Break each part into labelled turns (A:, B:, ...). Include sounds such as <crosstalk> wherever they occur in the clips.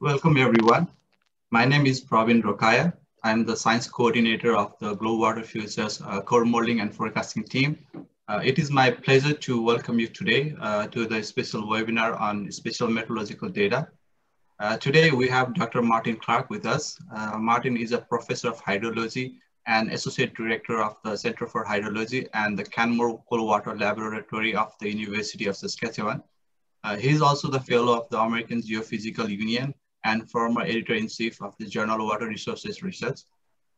A: Welcome everyone. My name is Pravin Rokaya. I'm the science coordinator of the Global Water Futures uh, core modeling and forecasting team. Uh, it is my pleasure to welcome you today uh, to the special webinar on spatial meteorological data. Uh, today we have Dr. Martyn Clark with us. Uh, Martyn is a professor of hydrology and associate director of the Center for Hydrology and the Canmore Cold Water Laboratory of the University of Saskatchewan. Uh, he is also the fellow of the American Geophysical Union and former editor-in-chief of the Journal Water Resources Research.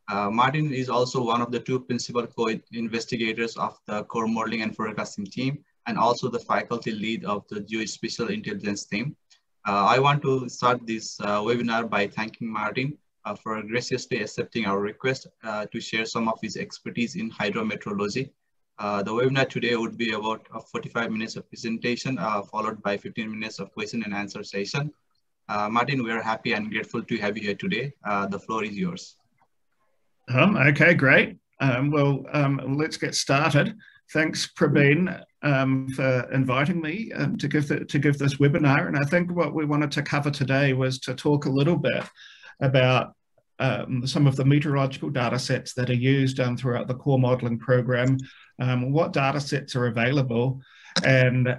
A: Uh, Martyn is also one of the two principal co-investigators of the core modeling and forecasting team, and also the faculty lead of the geospatial intelligence team. Uh, I want to start this uh, webinar by thanking Martyn uh, for graciously accepting our request uh, to share some of his expertise in hydrometeorology. Uh, the webinar today would be about 45 minutes of presentation, followed by 15 minutes of question and answer session. Uh, Martyn, we are happy and grateful to have you here today. Uh, the floor is yours.
B: Um, okay, great. Um, well, um, let's get started. Thanks, Praveen, um, for inviting me um, to give the, to give this webinar. And I think what we wanted to cover today was to talk a little bit about um, some of the meteorological data sets that are used throughout the core modeling program, what data sets are available, and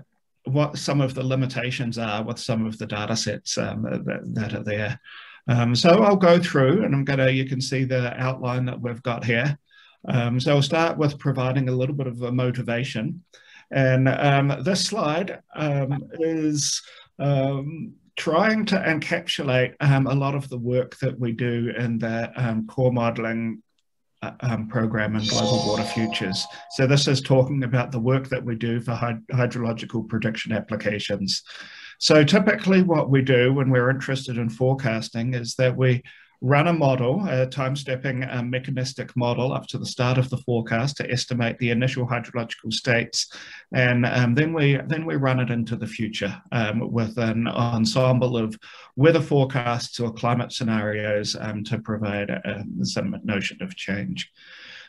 B: what some of the limitations are with some of the data sets um, that, that, are there. Um, so I'll go through and I'm gonna, you can see the outline that we've got here. Um, so I'll start with providing a little bit of a motivation. And um, this slide um, is um, trying to encapsulate a lot of the work that we do in the core modeling um, program in Global Water Futures. So this is talking about the work that we do for hyd hydrological prediction applications. So typically what we do when we're interested in forecasting is that we run a model, a time-stepping uh, mechanistic model up to the start of the forecast to estimate the initial hydrological states, and um, then we then we run it into the future um, with an ensemble of weather forecasts or climate scenarios um, to provide um, some notion of change.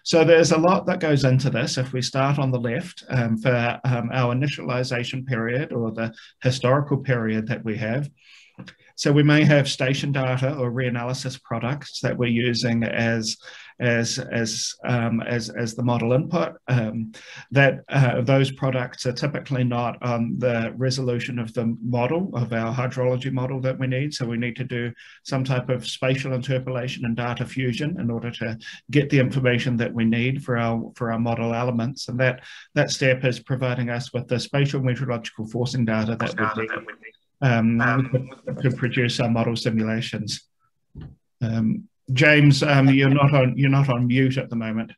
B: So there's a lot that goes into this. If we start on the left um, for um, our initialization period or the historical period that we have, so we may have station data or reanalysis products that we're using as as as um, as, as the model input. Um, that uh, those products are typically not on the resolution of the model of our hydrology model that we need. So we need to do some type of spatial interpolation and data fusion in order to get the information that we need for our for our model elements. And that that step is providing us with the spatial meteorological forcing data that we need um, um, to produce our model simulations. Um, James, um, you're not on you're not on mute at the moment.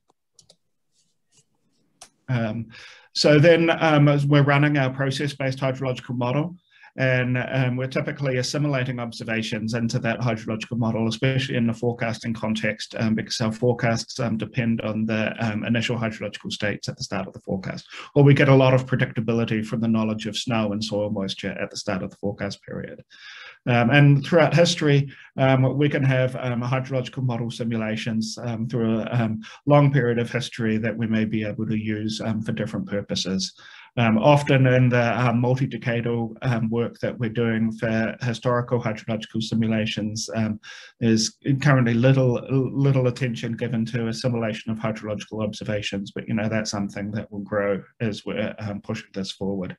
B: Um, so then, um, as we're running our process-based hydrological model, and um, we're typically assimilating observations into that hydrological model, especially in the forecasting context, um, because our forecasts um, depend on the um, initial hydrological states at the start of the forecast. Or we get a lot of predictability from the knowledge of snow and soil moisture at the start of the forecast period. Um, and throughout history, um, we can have um, hydrological model simulations um, through a long period of history that we may be able to use for different purposes. Often in the multi-decadal work that we're doing for historical hydrological simulations, there's currently little little attention given to assimilation of hydrological observations, but you know that's something that will grow as we're pushing this forward.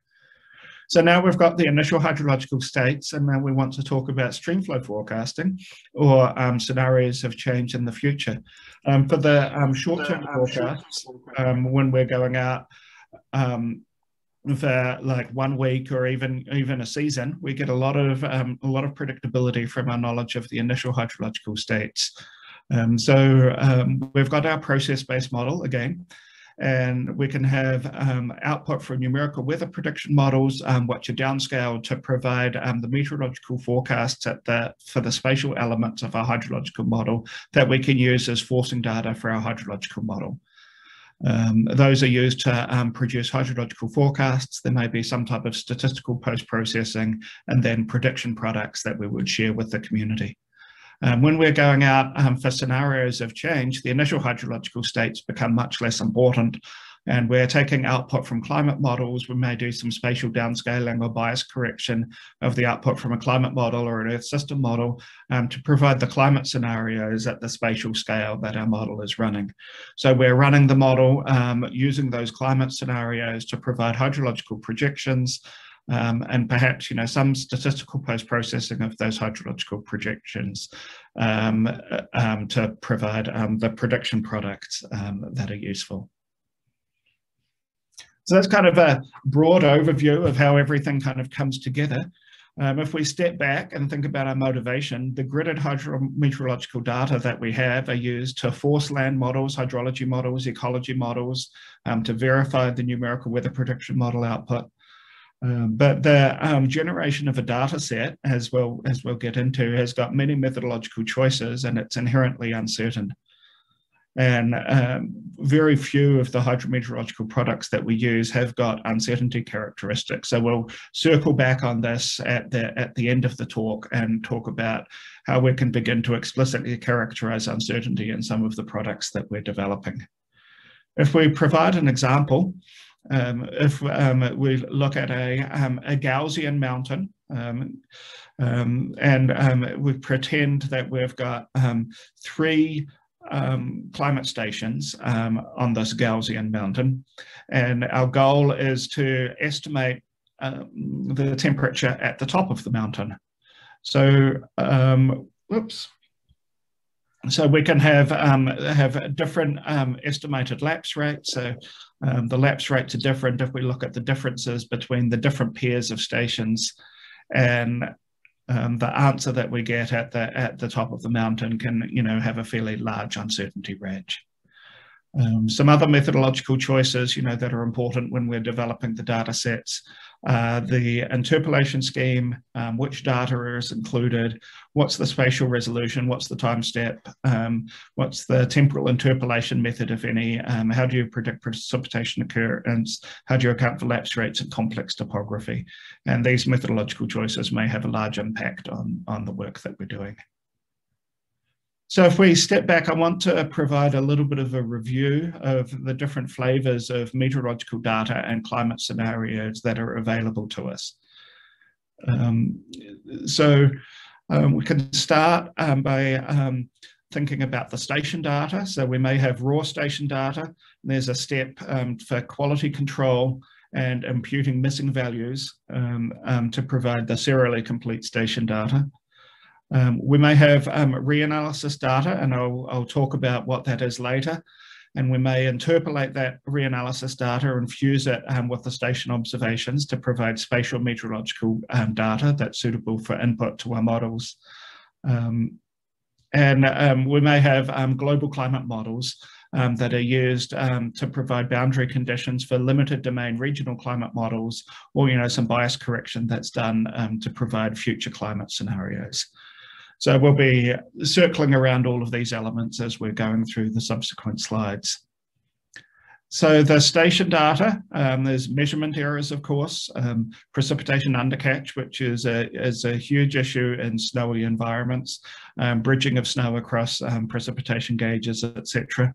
B: So now we've got the initial hydrological states and now we want to talk about streamflow forecasting or um, scenarios of change in the future. Um, for the um, short-term um, forecasts, um, when we're going out um, for like one week or even even a season, we get a lot of a lot of predictability from our knowledge of the initial hydrological states. so we've got our process-based model again, and we can have um, output from numerical weather prediction models, um, which are downscaled to provide um, the meteorological forecasts at the, for the spatial elements of our hydrological model that we can use as forcing data for our hydrological model. Um, those are used to um, produce hydrological forecasts. There may be some type of statistical post-processing and then prediction products that we would share with the community. Um, when we're going out um, for scenarios of change, the initial hydrological states become much less important. And we're taking output from climate models. We may do some spatial downscaling or bias correction of the output from a climate model or an Earth system model um, to provide the climate scenarios at the spatial scale that our model is running. So we're running the model um, using those climate scenarios to provide hydrological projections um, and perhaps you know some statistical post-processing of those hydrological projections um, um, to provide um, the prediction products um, that are useful. So that's kind of a broad overview of how everything kind of comes together. Um, if we step back and think about our motivation, the gridded hydrometeorological data that we have are used to force land models, hydrology models, ecology models, um, to verify the numerical weather prediction model output. Um, but the um, generation of a data set, as well as we'll get into, has got many methodological choices and it's inherently uncertain. And um, very few of the hydrometeorological products that we use have got uncertainty characteristics. So we'll circle back on this at the, at the end of the talk and talk about how we can begin to explicitly characterize uncertainty in some of the products that we're developing. If we provide an example, um, if um, we look at a, um, a Gaussian mountain um, um, and um, we pretend that we've got three climate stations on this Gaussian mountain, and our goal is to estimate the temperature at the top of the mountain. So, whoops so we can have um, have different um, estimated lapse rates. So um, the lapse rates are different if we look at the differences between the different pairs of stations, and um, the answer that we get at the at the top of the mountain can you know have a fairly large uncertainty range. Um, some other methodological choices, you know, that are important when we're developing the data sets uh, the interpolation scheme, um, which data is included, what's the spatial resolution, what's the time step, um, what's the temporal interpolation method, if any, um, how do you predict precipitation occurrence, how do you account for lapse rates and complex topography. And these methodological choices may have a large impact on, on the work that we're doing. So if we step back, I want to provide a little bit of a review of the different flavors of meteorological data and climate scenarios that are available to us. Um, so um, we can start um, by um, thinking about the station data. So we may have raw station data. There's a step um, for quality control and imputing missing values um, to provide the serially complete station data. Um, we may have um, reanalysis data, and I'll, I'll, talk about what that is later. And we may interpolate that reanalysis data and fuse it um, with the station observations to provide spatial meteorological um, data that's suitable for input to our models. Um, and um, we may have global climate models um, that are used um, to provide boundary conditions for limited domain regional climate models, or you know some bias correction that's done um, to provide future climate scenarios. So we'll be circling around all of these elements as we're going through the subsequent slides. So the station data, um, there's measurement errors, of course, um, precipitation undercatch, which is a, is a huge issue in snowy environments, um, bridging of snow across um, precipitation gauges, etc.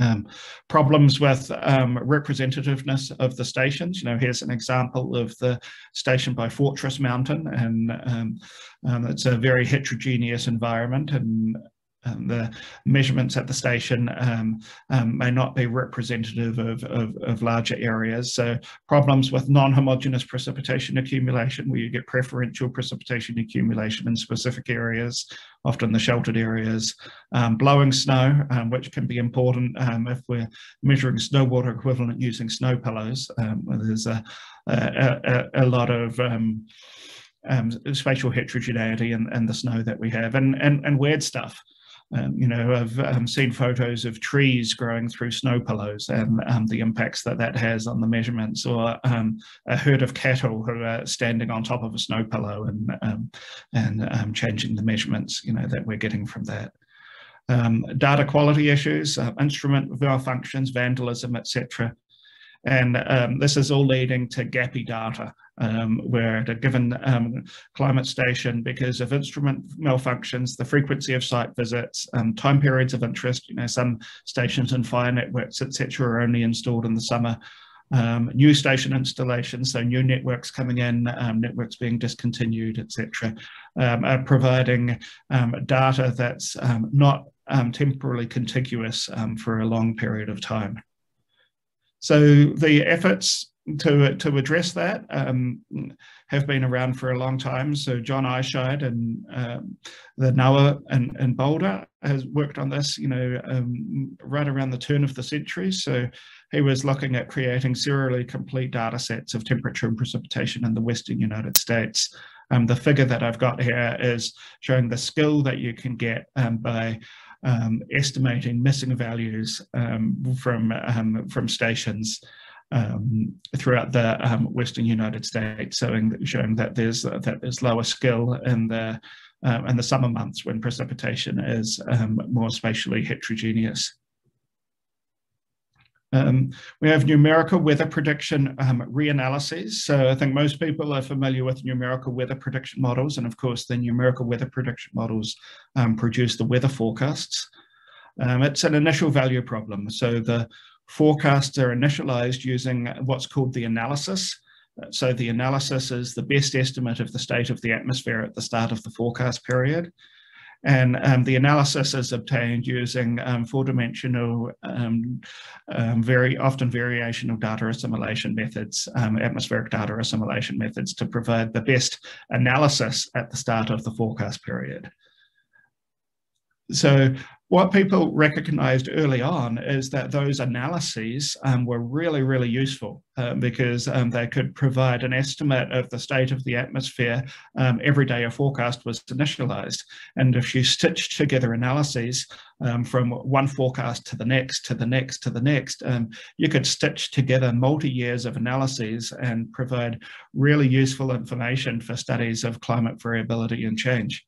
B: Um, problems with um, representativeness of the stations. You know, here's an example of the station by Fortress Mountain, and um, um it's a very heterogeneous environment, and um, the measurements at the station um, um, may not be representative of, of, of larger areas. So problems with non-homogeneous precipitation accumulation, where you get preferential precipitation accumulation in specific areas, often the sheltered areas. Um, blowing snow, um, which can be important um, if we're measuring snow water equivalent using snow pillows. there's a, a, a, a lot of spatial heterogeneity in, in the snow that we have and, and, and weird stuff. Um, you know, I've um, seen photos of trees growing through snow pillows and um, the impacts that that has on the measurements, or um, a herd of cattle who are standing on top of a snow pillow and um, and um, changing the measurements, you know, that we're getting from that. data quality issues, uh, instrument malfunctions, vandalism, etc. And um, this is all leading to gappy data, um, where at a given um, climate station, because of instrument malfunctions, the frequency of site visits, um, time periods of interest, you know, some stations and fire networks, etc., are only installed in the summer. Um, new station installations, so new networks coming in, um, networks being discontinued, etc., um, are providing um, data that's um, not temporally contiguous for a long period of time. So the efforts to to address that um, have been around for a long time. So John Eischeid and um, the NOAA and, and Boulder has worked on this, you know, um, right around the turn of the century. So he was looking at creating serially complete data sets of temperature and precipitation in the Western United States. Um, the figure that I've got here is showing the skill that you can get um, by um, estimating missing values um, from, um, from stations um, throughout the Western United States, showing, showing that there's uh, that there's lower skill in the in the summer months when precipitation is more spatially heterogeneous. Um, we have numerical weather prediction um, reanalyses. So I think most people are familiar with numerical weather prediction models. And of course, the numerical weather prediction models um, produce the weather forecasts. Um, it's an initial value problem. So the forecasts are initialized using what's called the analysis. So the analysis is the best estimate of the state of the atmosphere at the start of the forecast period. And um, the analysis is obtained using um, four-dimensional, um, um very often variational data assimilation methods, um, atmospheric data assimilation methods to provide the best analysis at the start of the forecast period. So what people recognized early on is that those analyses um, were really, really useful uh, because um, they could provide an estimate of the state of the atmosphere um, every day a forecast was initialized. And if you stitch together analyses um, from one forecast to the next, to the next, to the next, um, you could stitch together multi-years of analyses and provide really useful information for studies of climate variability and change.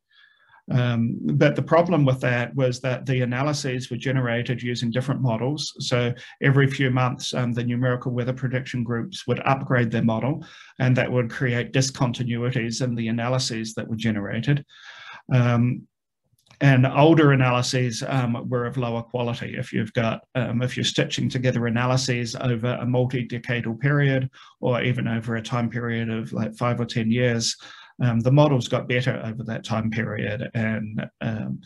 B: Um, but the problem with that was that the analyses were generated using different models. So every few months, um, the numerical weather prediction groups would upgrade their model, and that would create discontinuities in the analyses that were generated. Um, and older analyses um, were of lower quality. If you've got, um, if you're stitching together analyses over a multi-decadal period, or even over a time period of like five or 10 years, um, the models got better over that time period and um,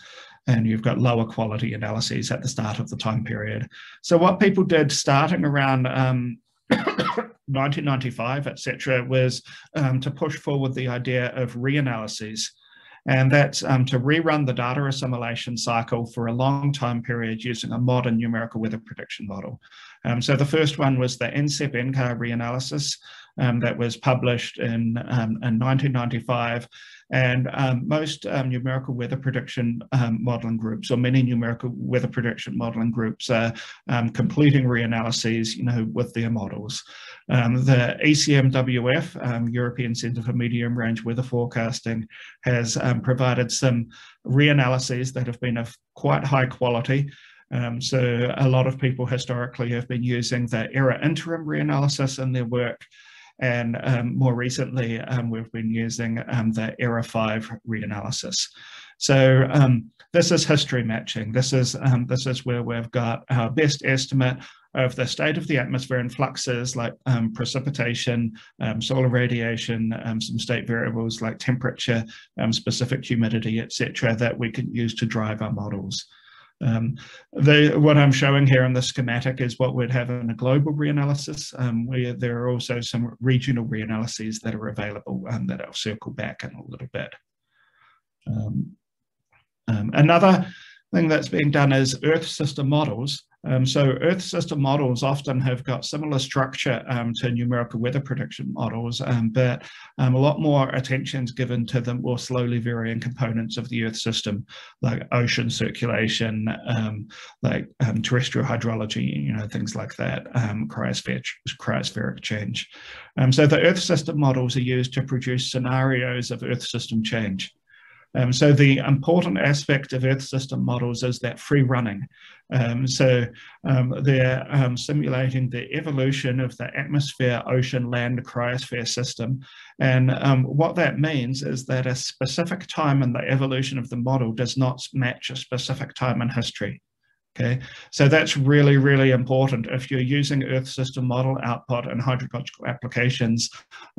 B: and you've got lower quality analyses at the start of the time period. So what people did starting around um, <coughs> 1995, etc., was um, to push forward the idea of reanalyses. And that's um, to rerun the data assimilation cycle for a long time period using a modern numerical weather prediction model. Um, so the first one was the NCEP NCAR reanalysis, um, that was published in, um, in 1995. And um, most um, numerical weather prediction um, modeling groups, or many numerical weather prediction modeling groups, are completing reanalyses, you know, with their models. the ECMWF, European Centre for Medium Range Weather Forecasting, has provided some reanalyses that have been of quite high quality. Um, so a lot of people historically have been using the ERA interim reanalysis in their work. And um, more recently, um, we've been using um, the ERA 5 reanalysis. So um, this is history matching. This is, um, this is where we've got our best estimate of the state of the atmosphere and fluxes like um, precipitation, solar radiation, some state variables like temperature, specific humidity, etc., that we can use to drive our models. Um, the, what I'm showing here in the schematic is what we'd have in a global reanalysis, um, where there are also some regional reanalyses that are available um, that I'll circle back in a little bit. Um, um, another thing that's being done is Earth system models. Um, so Earth system models often have got similar structure um, to numerical weather prediction models, um, but um, a lot more attention is given to the more slowly varying components of the Earth system, like ocean circulation, um, like um, terrestrial hydrology, you know, things like that, cryospheric, cryospheric change. so the Earth system models are used to produce scenarios of Earth system change. Um, so the important aspect of Earth system models is that free running. Um, so um, they're um, simulating the evolution of the atmosphere, ocean, land, cryosphere system. And um, what that means is that a specific time in the evolution of the model does not match a specific time in history. Okay, so that's really, really important. If you're using Earth system model output and hydrological applications,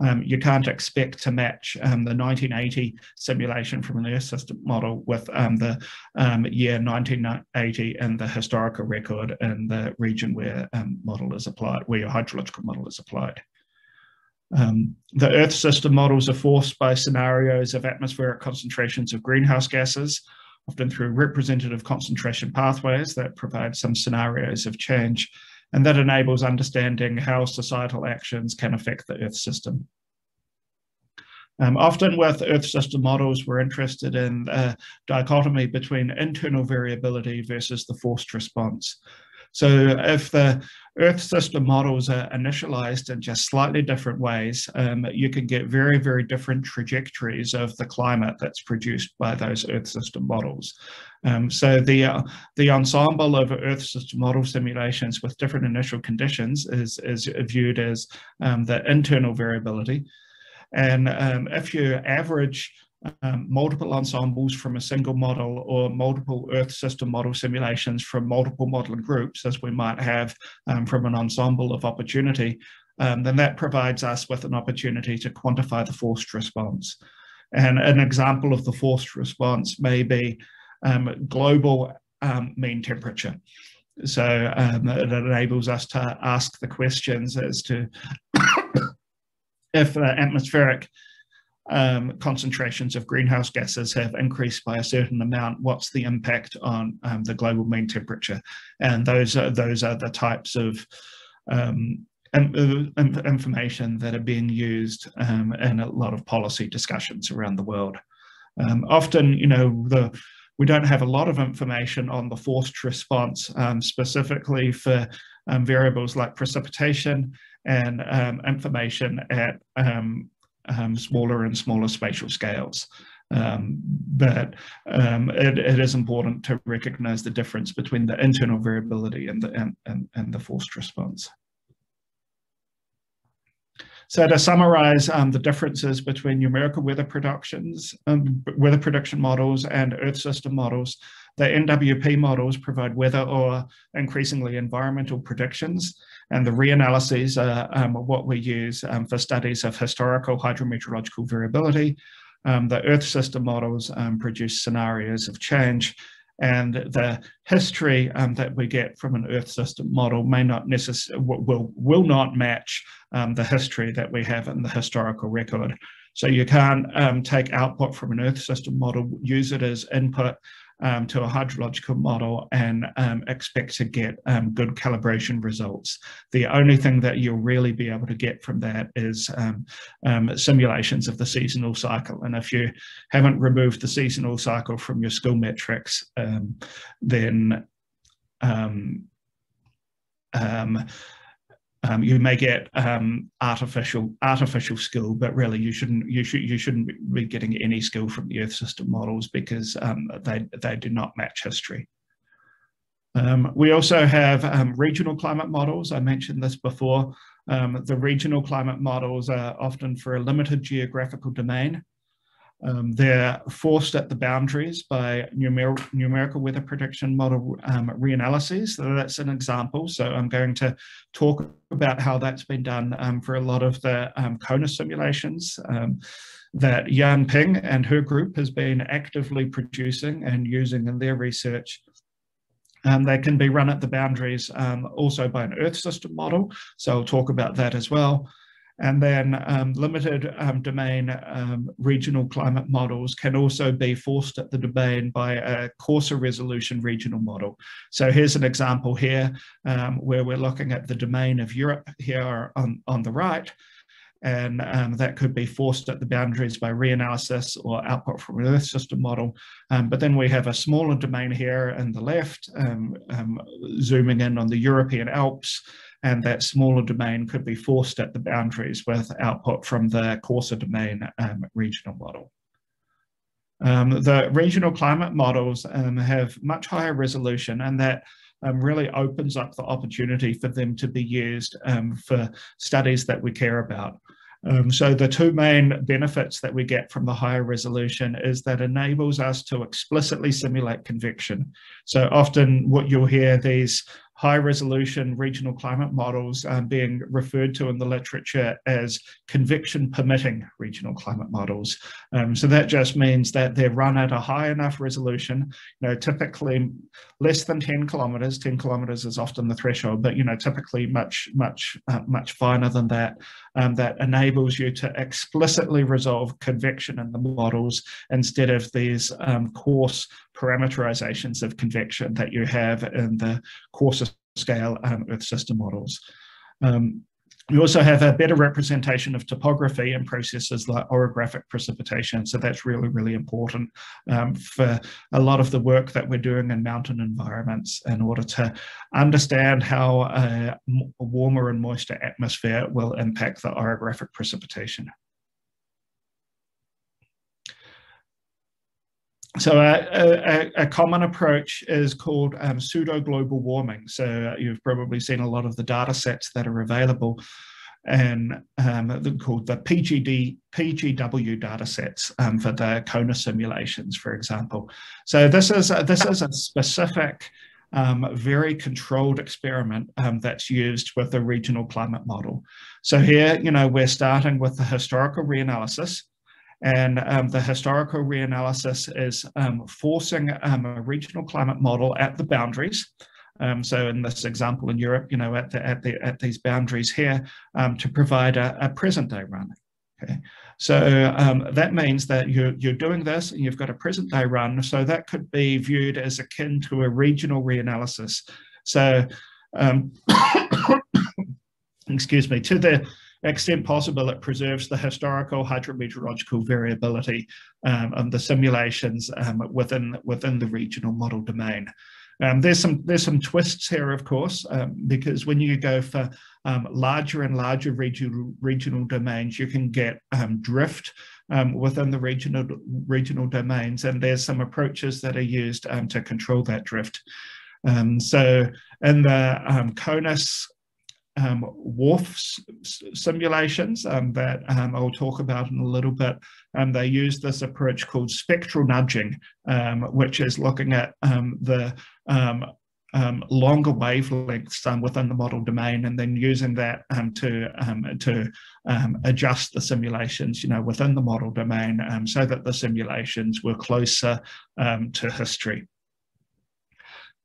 B: um, you can't expect to match um, the 1980 simulation from an Earth system model with um, the um, year 1980 and the historical record in the region where um, model is applied, where your hydrological model is applied. Um, the Earth system models are forced by scenarios of atmospheric concentrations of greenhouse gases, often through representative concentration pathways that provide some scenarios of change, and that enables understanding how societal actions can affect the Earth system. Um, often with Earth system models, we're interested in a dichotomy between internal variability versus the forced response. So if the Earth system models are initialized in just slightly different ways, um, you can get very, very different trajectories of the climate that's produced by those Earth system models. Um, so the, uh, the ensemble of Earth system model simulations with different initial conditions is, is viewed as um, the internal variability. And um, if you average um, multiple ensembles from a single model or multiple Earth system model simulations from multiple modeling groups, as we might have um, from an ensemble of opportunity, um, then that provides us with an opportunity to quantify the forced response. And an example of the forced response may be um, global um, mean temperature. So um, it enables us to ask the questions as to <coughs> if uh, atmospheric um, concentrations of greenhouse gases have increased by a certain amount, what's the impact on um, the global mean temperature? And those are, those are the types of um, information that are being used um, in a lot of policy discussions around the world. Um, often, you know, the we don't have a lot of information on the forced response, um, specifically for variables like precipitation and information at um, smaller and smaller spatial scales. Um, but um, it, it is important to recognize the difference between the internal variability and the, and, and, and the forced response. So to summarize um, the differences between numerical weather productions, um, weather prediction models and Earth system models, the NWP models provide weather or increasingly environmental predictions, and the reanalyses are um, what we use um, for studies of historical hydrometeorological variability. Um, the Earth system models um, produce scenarios of change, and the history um, that we get from an Earth system model may not will will not match um, the history that we have in the historical record. So you can't take output from an Earth system model, use it as input um, to a hydrological model and um, expect to get um, good calibration results. The only thing that you'll really be able to get from that is um, um, simulations of the seasonal cycle. And if you haven't removed the seasonal cycle from your school metrics, um, then um, um, you may get um, artificial artificial skill, but really you shouldn't you should you shouldn't be getting any skill from the Earth system models because um, they they do not match history. Um, we also have um, regional climate models. I mentioned this before. Um, the regional climate models are often for a limited geographical domain. Um, they're forced at the boundaries by numer numerical weather prediction model um, reanalyses. So that's an example. So I'm going to talk about how that's been done um, for a lot of the um, CONUS simulations um, that Yan Ping and her group has been actively producing and using in their research um, they can be run at the boundaries um, also by an Earth system model. So I'll talk about that as well. And then um, limited um, domain um, regional climate models can also be forced at the domain by a coarser resolution regional model. So here's an example here um, where we're looking at the domain of Europe here on, on the right. And um, that could be forced at the boundaries by reanalysis or output from an Earth system model. Um, but then we have a smaller domain here in the left, zooming in on the European Alps, and that smaller domain could be forced at the boundaries with output from the coarser domain um, regional model. Um, the regional climate models um, have much higher resolution and that um, really opens up the opportunity for them to be used um, for studies that we care about. Um, so the two main benefits that we get from the higher resolution is that enables us to explicitly simulate convection. So often what you'll hear these high resolution regional climate models um, being referred to in the literature as convection permitting regional climate models. Um, so that just means that they're run at a high enough resolution, you know, typically less than 10 kilometers, 10 kilometers is often the threshold, but, you know, typically much, much, uh, much finer than that, um, that enables you to explicitly resolve convection in the models instead of these um, coarse parameterizations of convection that you have in the coarser scale um, Earth system models. Um, we also have a better representation of topography in processes like orographic precipitation. So that's really, really important um, for a lot of the work that we're doing in mountain environments in order to understand how a warmer and moister atmosphere will impact the orographic precipitation. So a, a, a, common approach is called um, pseudo global warming. So you've probably seen a lot of the data sets that are available and um, called the PGD, PGW data sets um, for the CONUS simulations, for example. So this is a, this is a specific, um, very controlled experiment um, that's used with the regional climate model. So here, you know, we're starting with the historical reanalysis. And um, the historical reanalysis is um, forcing um, a regional climate model at the boundaries. Um, so in this example in Europe, you know, at, the, at, the, at these boundaries here um, to provide a, a, present day run. Okay, so um, that means that you're, you're doing this and you've got a present day run. So that could be viewed as akin to a regional reanalysis. So, <coughs> excuse me, to the extent possible, it preserves the historical hydrometeorological variability um, and the simulations um, within, within the regional model domain. Um, there's some there's some twists here, of course, um, because when you go for um, larger and larger regional regional domains, you can get um, drift um, within the regional regional domains, and there's some approaches that are used um, to control that drift. so in the CONUS um, simulations um, that um, I'll talk about in a little bit. Um, they use this approach called spectral nudging, um, which is looking at um, the longer wavelengths within the model domain and then using that to, to adjust the simulations you know, within the model domain so that the simulations were closer to history.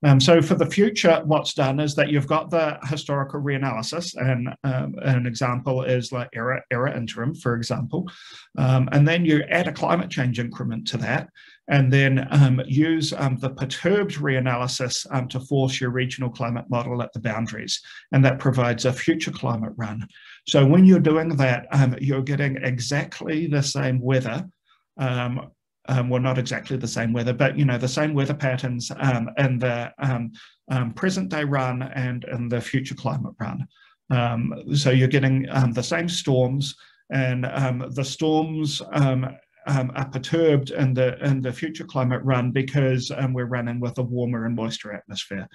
B: Um, so for the future, what's done is that you've got the historical reanalysis, and um, an example is like era, era interim, for example, um, and then you add a climate change increment to that, and then um, use um, the perturbed reanalysis um, to force your regional climate model at the boundaries, and that provides a future climate run. So when you're doing that, you're getting exactly the same weather um, um, well, not exactly the same weather, but you know the same weather patterns um, in the um, um present day run and in the future climate run. Um, so you're getting um, the same storms, and the storms are perturbed in the in the future climate run because we're running with a warmer and moister atmosphere.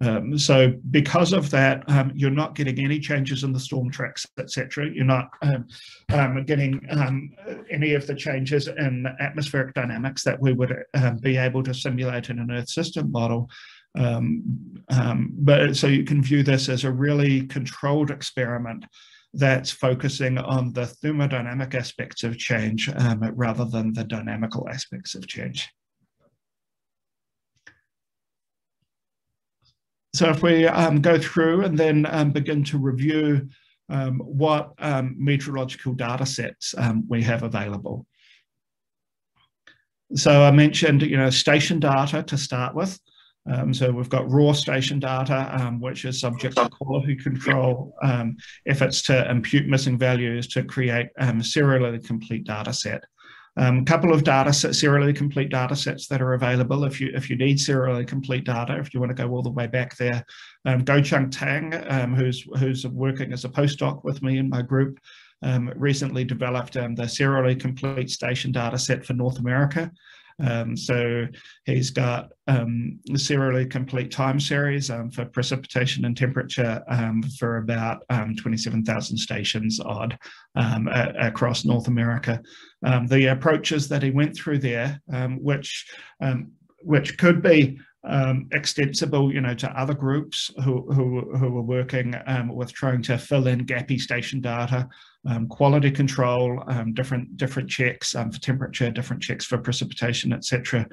B: Um, so because of that, um, you're not getting any changes in the storm tracks, etc. You're not um, um getting um, any of the changes in atmospheric dynamics that we would um, be able to simulate in an Earth system model. but so you can view this as a really controlled experiment that's focusing on the thermodynamic aspects of change rather than the dynamical aspects of change. So if we um, go through and then um, begin to review um, what um, meteorological data sets um, we have available. So I mentioned, you know, station data to start with. Um, so we've got raw station data, um, which is subject to quality control um, efforts to impute missing values to create a serially complete data set. A um, couple of data sets, serially complete data sets that are available if you if you need serially complete data, if you want to go all the way back there. Um, Guoqiang Tang, um, who's who's working as a postdoc with me in my group, um, recently developed um, the serially complete station data set for North America. Um, so he's got um, serially complete time series um, for precipitation and temperature um, for about um, 27,000 stations odd um, across North America. the approaches that he went through there, which which could be um, extensible, you know, to other groups who who, who are working um, with trying to fill in gappy station data, um, quality control, um, different different checks um, for temperature, different checks for precipitation, etc.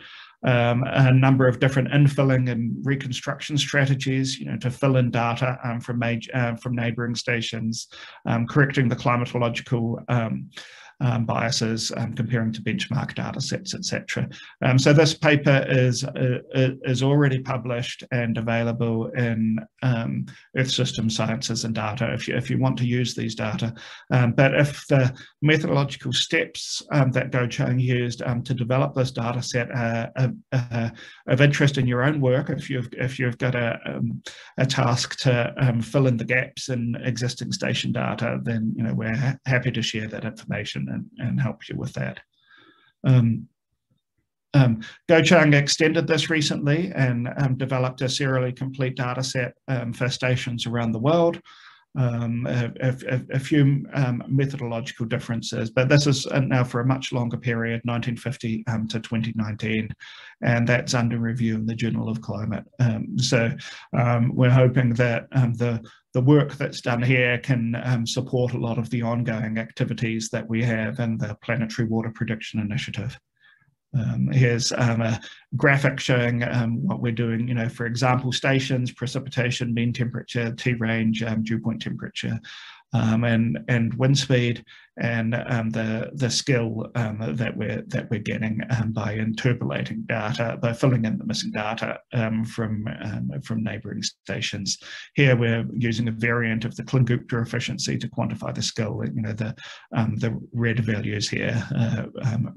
B: Um, a number of different infilling and reconstruction strategies, you know, to fill in data from major, uh, from neighbouring stations, correcting the climatological um, biases, um, comparing to benchmark data sets, etc. Um, so this paper is, uh, is already published and available in um, Earth System Sciences and Data if you, if you want to use these data. Um, but if the methodological steps um, that Guoqiang used to develop this data set are, are, are, of interest in your own work, if you've, if you've got a, a task to fill in the gaps in existing station data, then you know we're ha happy to share that information and, and help you with that. Um, um, Guoqiang extended this recently and um, developed a serially complete data set um, for stations around the world. Um, a, a, a, few um, methodological differences, but this is now for a much longer period, 1950 um, to 2019, and that's under review in the Journal of Climate. So we're hoping that the the work that's done here can support a lot of the ongoing activities that we have in the Planetary Water Prediction Initiative. Um, here's um, a graphic showing um, what we're doing, you know, for example, stations, precipitation, mean temperature, T-range, um, dew point temperature, um, and and wind speed and um, the the skill um, that we're that we're getting um, by interpolating data by filling in the missing data um, from um, from neighbouring stations. Here we're using a variant of the Kling-Gupta efficiency to quantify the skill. You know the the red values here uh,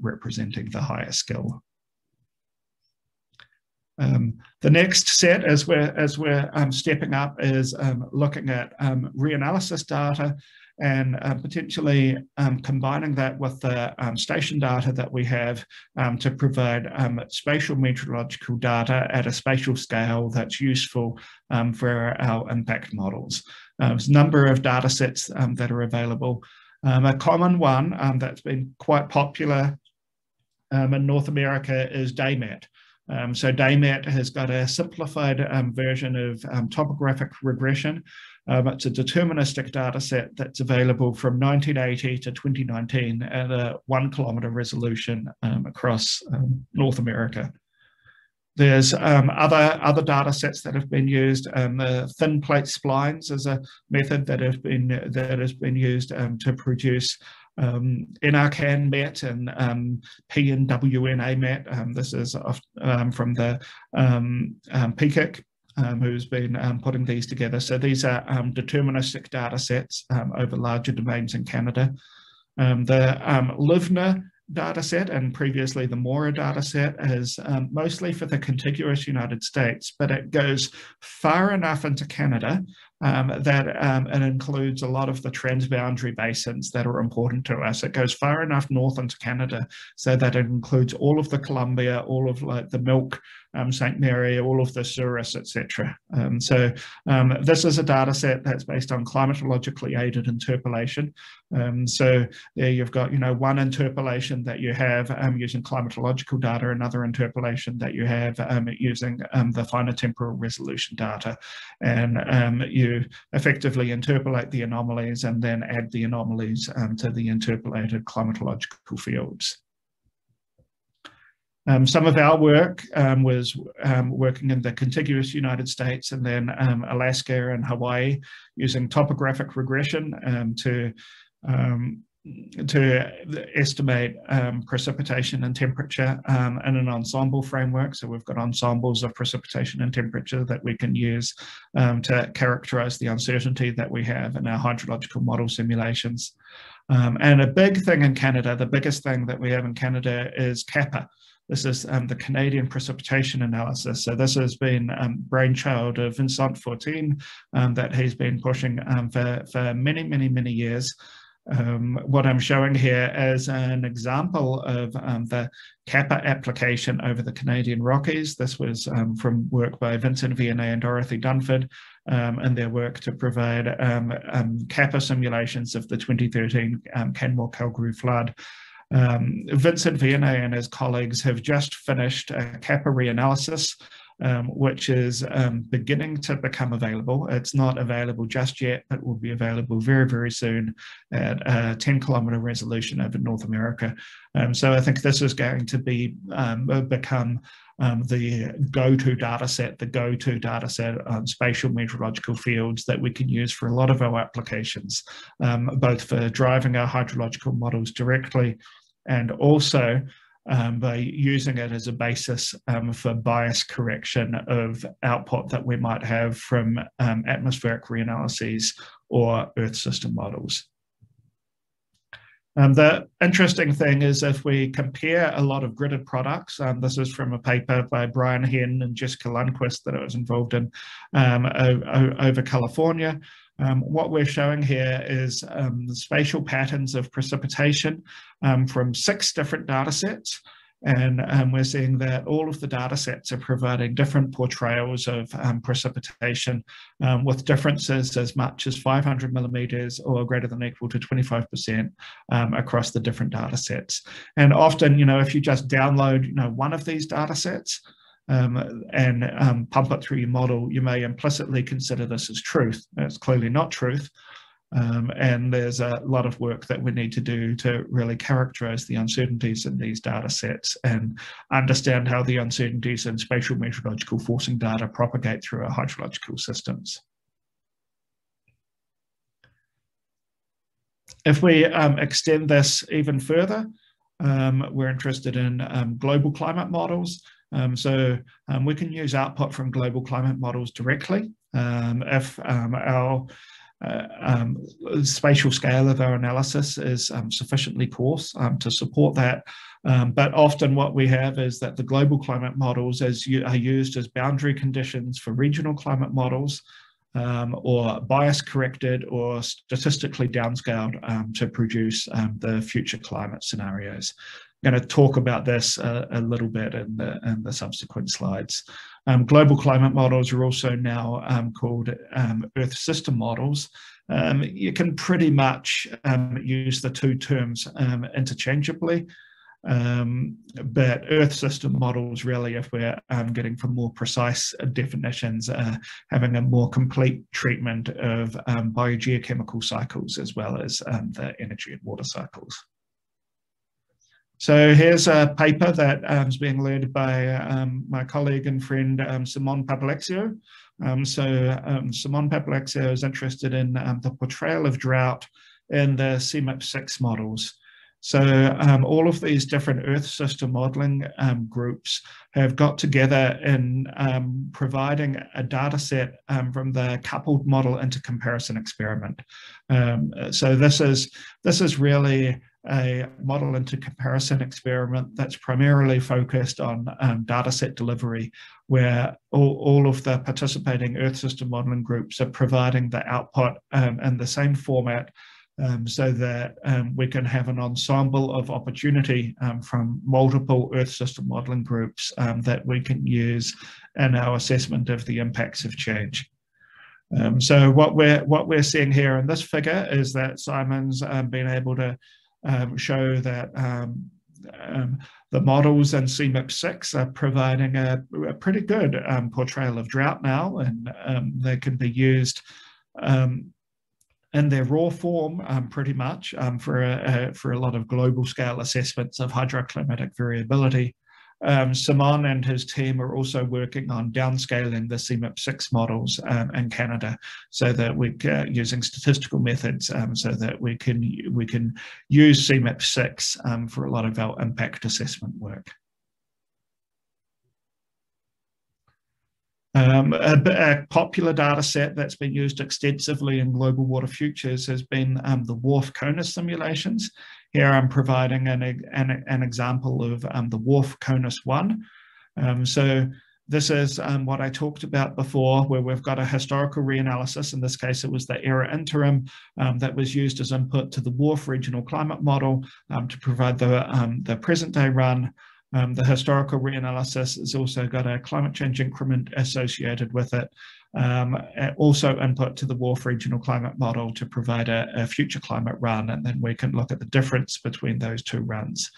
B: representing the higher skill. Um, the next set, as we're as we're um, stepping up, is um, looking at um, reanalysis data and uh, potentially um, combining that with the station data that we have to provide spatial meteorological data at a spatial scale that's useful for our impact models. Uh, there's a number of data sets that are available. a common one that's been quite popular in North America is Daymet. Um, so Daymet has got a simplified um, version of um, topographic regression. Um, it's a deterministic data set that's available from 1980 to 2019 at a one kilometre resolution um, across um, North America. There's other, other data sets that have been used. the thin plate splines is a method that, have been, that has been used to produce um, NRCan MET and um, P and WNA MET. Um, this is off, um, from the um, um, PCIC, um, who's been putting these together. So these are deterministic data sets over larger domains in Canada. the Livneh data set and previously the Maurer data set is um, mostly for the contiguous United States, but it goes far enough into Canada um, that um, it includes a lot of the transboundary basins that are important to us. It goes far enough north into Canada so that it includes all of the Columbia, all of like the Milk, um, St. Mary, all of the Souris, etc. Um, so um, this is a data set that's based on climatologically aided interpolation. Um, so there you've got, you know, one interpolation that you have using climatological data, another interpolation that you have using the finer temporal resolution data. And you effectively interpolate the anomalies and then add the anomalies um, to the interpolated climatological fields. Um, some of our work um, was um, working in the contiguous United States and then um, Alaska and Hawaii using topographic regression um, to um, to estimate precipitation and temperature in an ensemble framework. So we've got ensembles of precipitation and temperature that we can use to characterize the uncertainty that we have in our hydrological model simulations. And a big thing in Canada, the biggest thing that we have in Canada is CaPA. This is um, the Canadian Precipitation Analysis. So this has been um, brainchild of Vincent Fortin that he's been pushing for, for many, many, many years. Um, what I'm showing here is an example of um, the CaPA application over the Canadian Rockies. This was um, from work by Vincent Vionnet and Dorothy Durnford um, and their work to provide um, um, CaPA simulations of the 2013 Canmore Calgary flood. Vincent Vionnet and his colleagues have just finished a CaPA reanalysis um, which is um, beginning to become available. It's not available just yet, but will be available very, very soon at a 10 kilometer resolution over North America. Um, so I think this is going to be um, become um, the go-to data set, the go-to data set on spatial meteorological fields that we can use for a lot of our applications, um, both for driving our hydrological models directly and also um, by using it as a basis um, for bias correction of output that we might have from um, atmospheric reanalyses or Earth system models. Um, the interesting thing is if we compare a lot of gridded products, um, this is from a paper by Brian Henn and Jessica Lundquist that I was involved in um, over California, um, what we're showing here is um, the spatial patterns of precipitation um, from six different data sets. And um, we're seeing that all of the data sets are providing different portrayals of um, precipitation um, with differences as much as 500 millimeters or greater than equal to 25% across the different data sets. And often, you know, if you just download, you know, one of these data sets, um, and um, pump it through your model, you may implicitly consider this as truth. It's clearly not truth. Um, and there's a lot of work that we need to do to really characterize the uncertainties in these data sets and understand how the uncertainties in spatial meteorological forcing data propagate through our hydrological systems. If we um, extend this even further, um, we're interested in um, global climate models. Um, so um, we can use output from global climate models directly if our uh, um, spatial scale of our analysis is um, sufficiently coarse to support that. but often what we have is that the global climate models as you, are used as boundary conditions for regional climate models um, or bias corrected or statistically downscaled um, to produce um, the future climate scenarios going to talk about this a, a little bit in the, in the subsequent slides. Um, global climate models are also now um, called um, Earth system models. Um, you can pretty much um, use the two terms um, interchangeably. but Earth system models, really, if we're getting for more precise definitions, uh, having a more complete treatment of biogeochemical cycles as well as the energy and water cycles. So here's a paper that um, is being led by um, my colleague and friend um, Simon Papalexiou. So Simon Papalexiou is interested in the portrayal of drought in the CMIP6 models. So um, all of these different Earth system modeling um, groups have got together in um, providing a data set from the coupled model intercomparison experiment. so this is this is really a model intercomparison experiment that's primarily focused on um, data set delivery, where all, all of the participating Earth system modeling groups are providing the output um, in the same format um, so that um, we can have an ensemble of opportunity um, from multiple Earth system modeling groups um, that we can use in our assessment of the impacts of change. So what we're what we're seeing here in this figure is that Simon's been able to um, show that um, um, the models in CMIP6 are providing a, a pretty good um, portrayal of drought now, and um, they can be used um, in their raw form pretty much for, a, a, for a lot of global scale assessments of hydroclimatic variability. Um, Simon and his team are also working on downscaling the CMIP6 models um, in Canada so that we're uh, using statistical methods um, so that we can, we can use CMIP6 um, for a lot of our impact assessment work. Um, a, a, popular data set that's been used extensively in global water futures has been um, the WRF CONUS simulations. Here I'm providing an, an, an example of um, the WRF CONUS 1. Um, so this is um, what I talked about before, where we've got a historical reanalysis. In this case, it was the ERA interim um, that was used as input to the WRF regional climate model to provide the, the present day run. Um, the historical reanalysis has also got a climate change increment associated with it. Um, also input to the WRF regional climate model to provide a, a, future climate run, and then we can look at the difference between those two runs.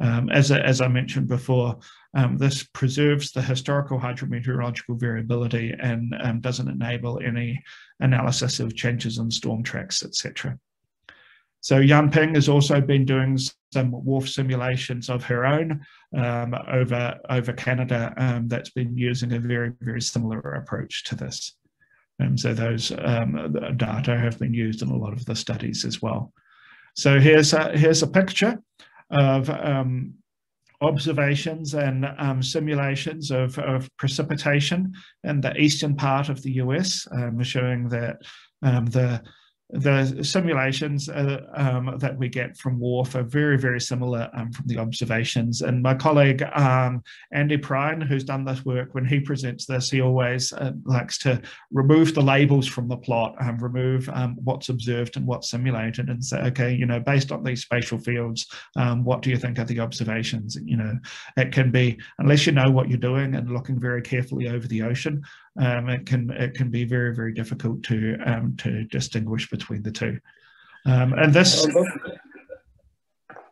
B: Um, as, as I mentioned before, um, this preserves the historical hydrometeorological variability and um, doesn't enable any analysis of changes in storm tracks, etc. So Yanping has also been doing some WRF simulations of her own um, over, over Canada um, that's been using a very, very similar approach to this. And so those um, data have been used in a lot of the studies as well. So here's a, here's a picture of um, observations and um, simulations of, of, precipitation in the eastern part of the US, um, showing that um, the the simulations uh, um, that we get from WRF are very, very similar um, from the observations. And my colleague, um, Andy Prein, who's done this work, when he presents this, he always uh, likes to remove the labels from the plot, um, remove um, what's observed and what's simulated and say, okay, you know, based on these spatial fields, um, what do you think are the observations? You know, it can be, unless you know what you're doing and looking very carefully over the ocean, um, it can it can be very very difficult to um, to distinguish between the two. Um, and this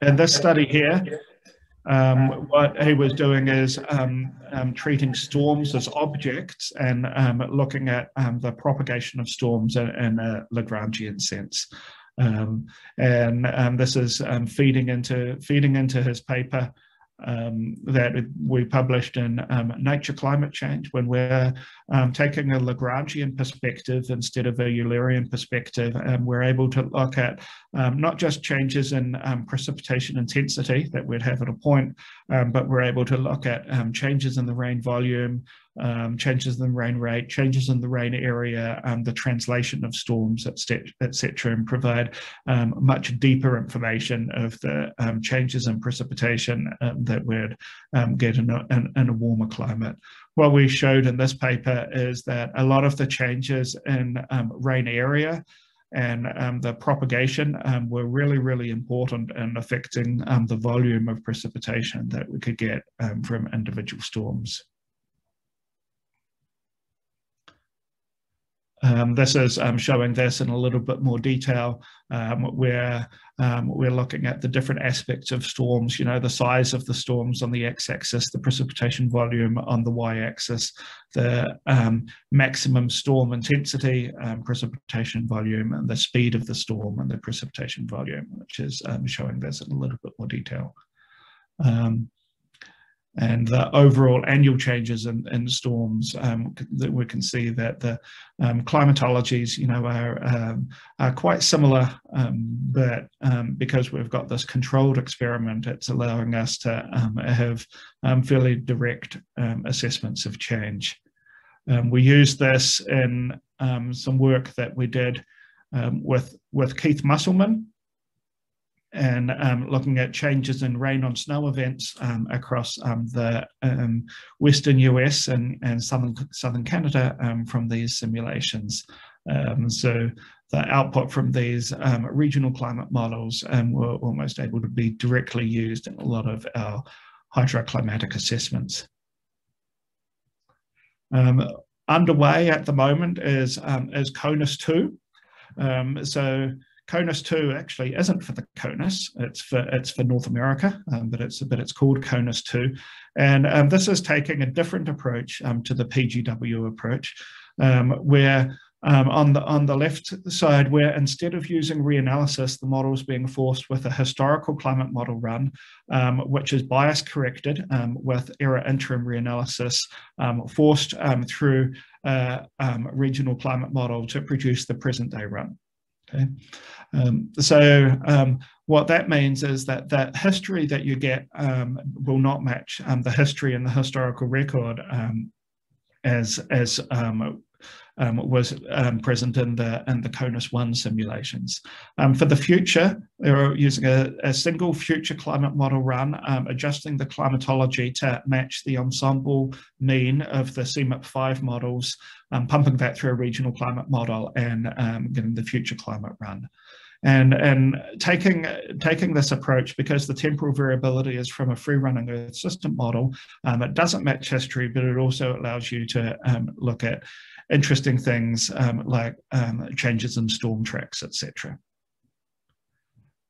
B: and this study here, um, what he was doing is um, um, treating storms as objects and looking at the propagation of storms in, in a Lagrangian sense. And this is feeding into feeding into his paper um, that we published in um, Nature Climate Change when we're um, taking a Lagrangian perspective instead of a Eulerian perspective. And we're able to look at um, not just changes in um, precipitation intensity that we'd have at a point, um, but we're able to look at changes in the rain volume, um, changes in the rain rate, changes in the rain area, um, the translation of storms, etc., and provide um, much deeper information of the um, changes in precipitation um, that we'd um, get in a, in, in a warmer climate. What we showed in this paper is that a lot of the changes in rain area and um, the propagation um, were really, really important in affecting um, the volume of precipitation that we could get from individual storms. Um, this is um, showing this in a little bit more detail um, where um, we're looking at the different aspects of storms, you know, the size of the storms on the x-axis, the precipitation volume on the y-axis, the um, maximum storm intensity, um, precipitation volume, and the speed of the storm and the precipitation volume, which is showing this in a little bit more detail. Um, and the overall annual changes in, in storms um, that we can see that the um, climatologies you know are, um, are quite similar um, but um, because we've got this controlled experiment it's allowing us to um, have fairly direct assessments of change. We used this in some work that we did with with Keith Musselman and um, looking at changes in rain on snow events um, across um, the um, western US and, and southern, southern Canada um, from these simulations. Um, so the output from these regional climate models were almost able to be directly used in a lot of our hydroclimatic assessments. underway at the moment is, is CONUS 2. so CONUS 2 actually isn't for the CONUS, it's for it's for North America, um, but it's but it's called CONUS 2. And um, this is taking a different approach um, to the PGW approach, um, where um, on the on the left side, where instead of using reanalysis, the model is being forced with a historical climate model run, um, which is bias corrected with ERA interim reanalysis, forced through a regional climate model to produce the present day run. Okay, um, so um, what that means is that that history that you get um, will not match um, the history and the historical record um, as as um, was um, present in the in the CONUS one simulations. Um, for the future, they were using a, a single future climate model run, um, adjusting the climatology to match the ensemble mean of the CMIP5 models, um, pumping that through a regional climate model and getting the future climate run. And, and taking, taking this approach, because the temporal variability is from a free running Earth system model, um, it doesn't match history, but it also allows you to um, look at interesting things um, like um, changes in storm tracks, etc.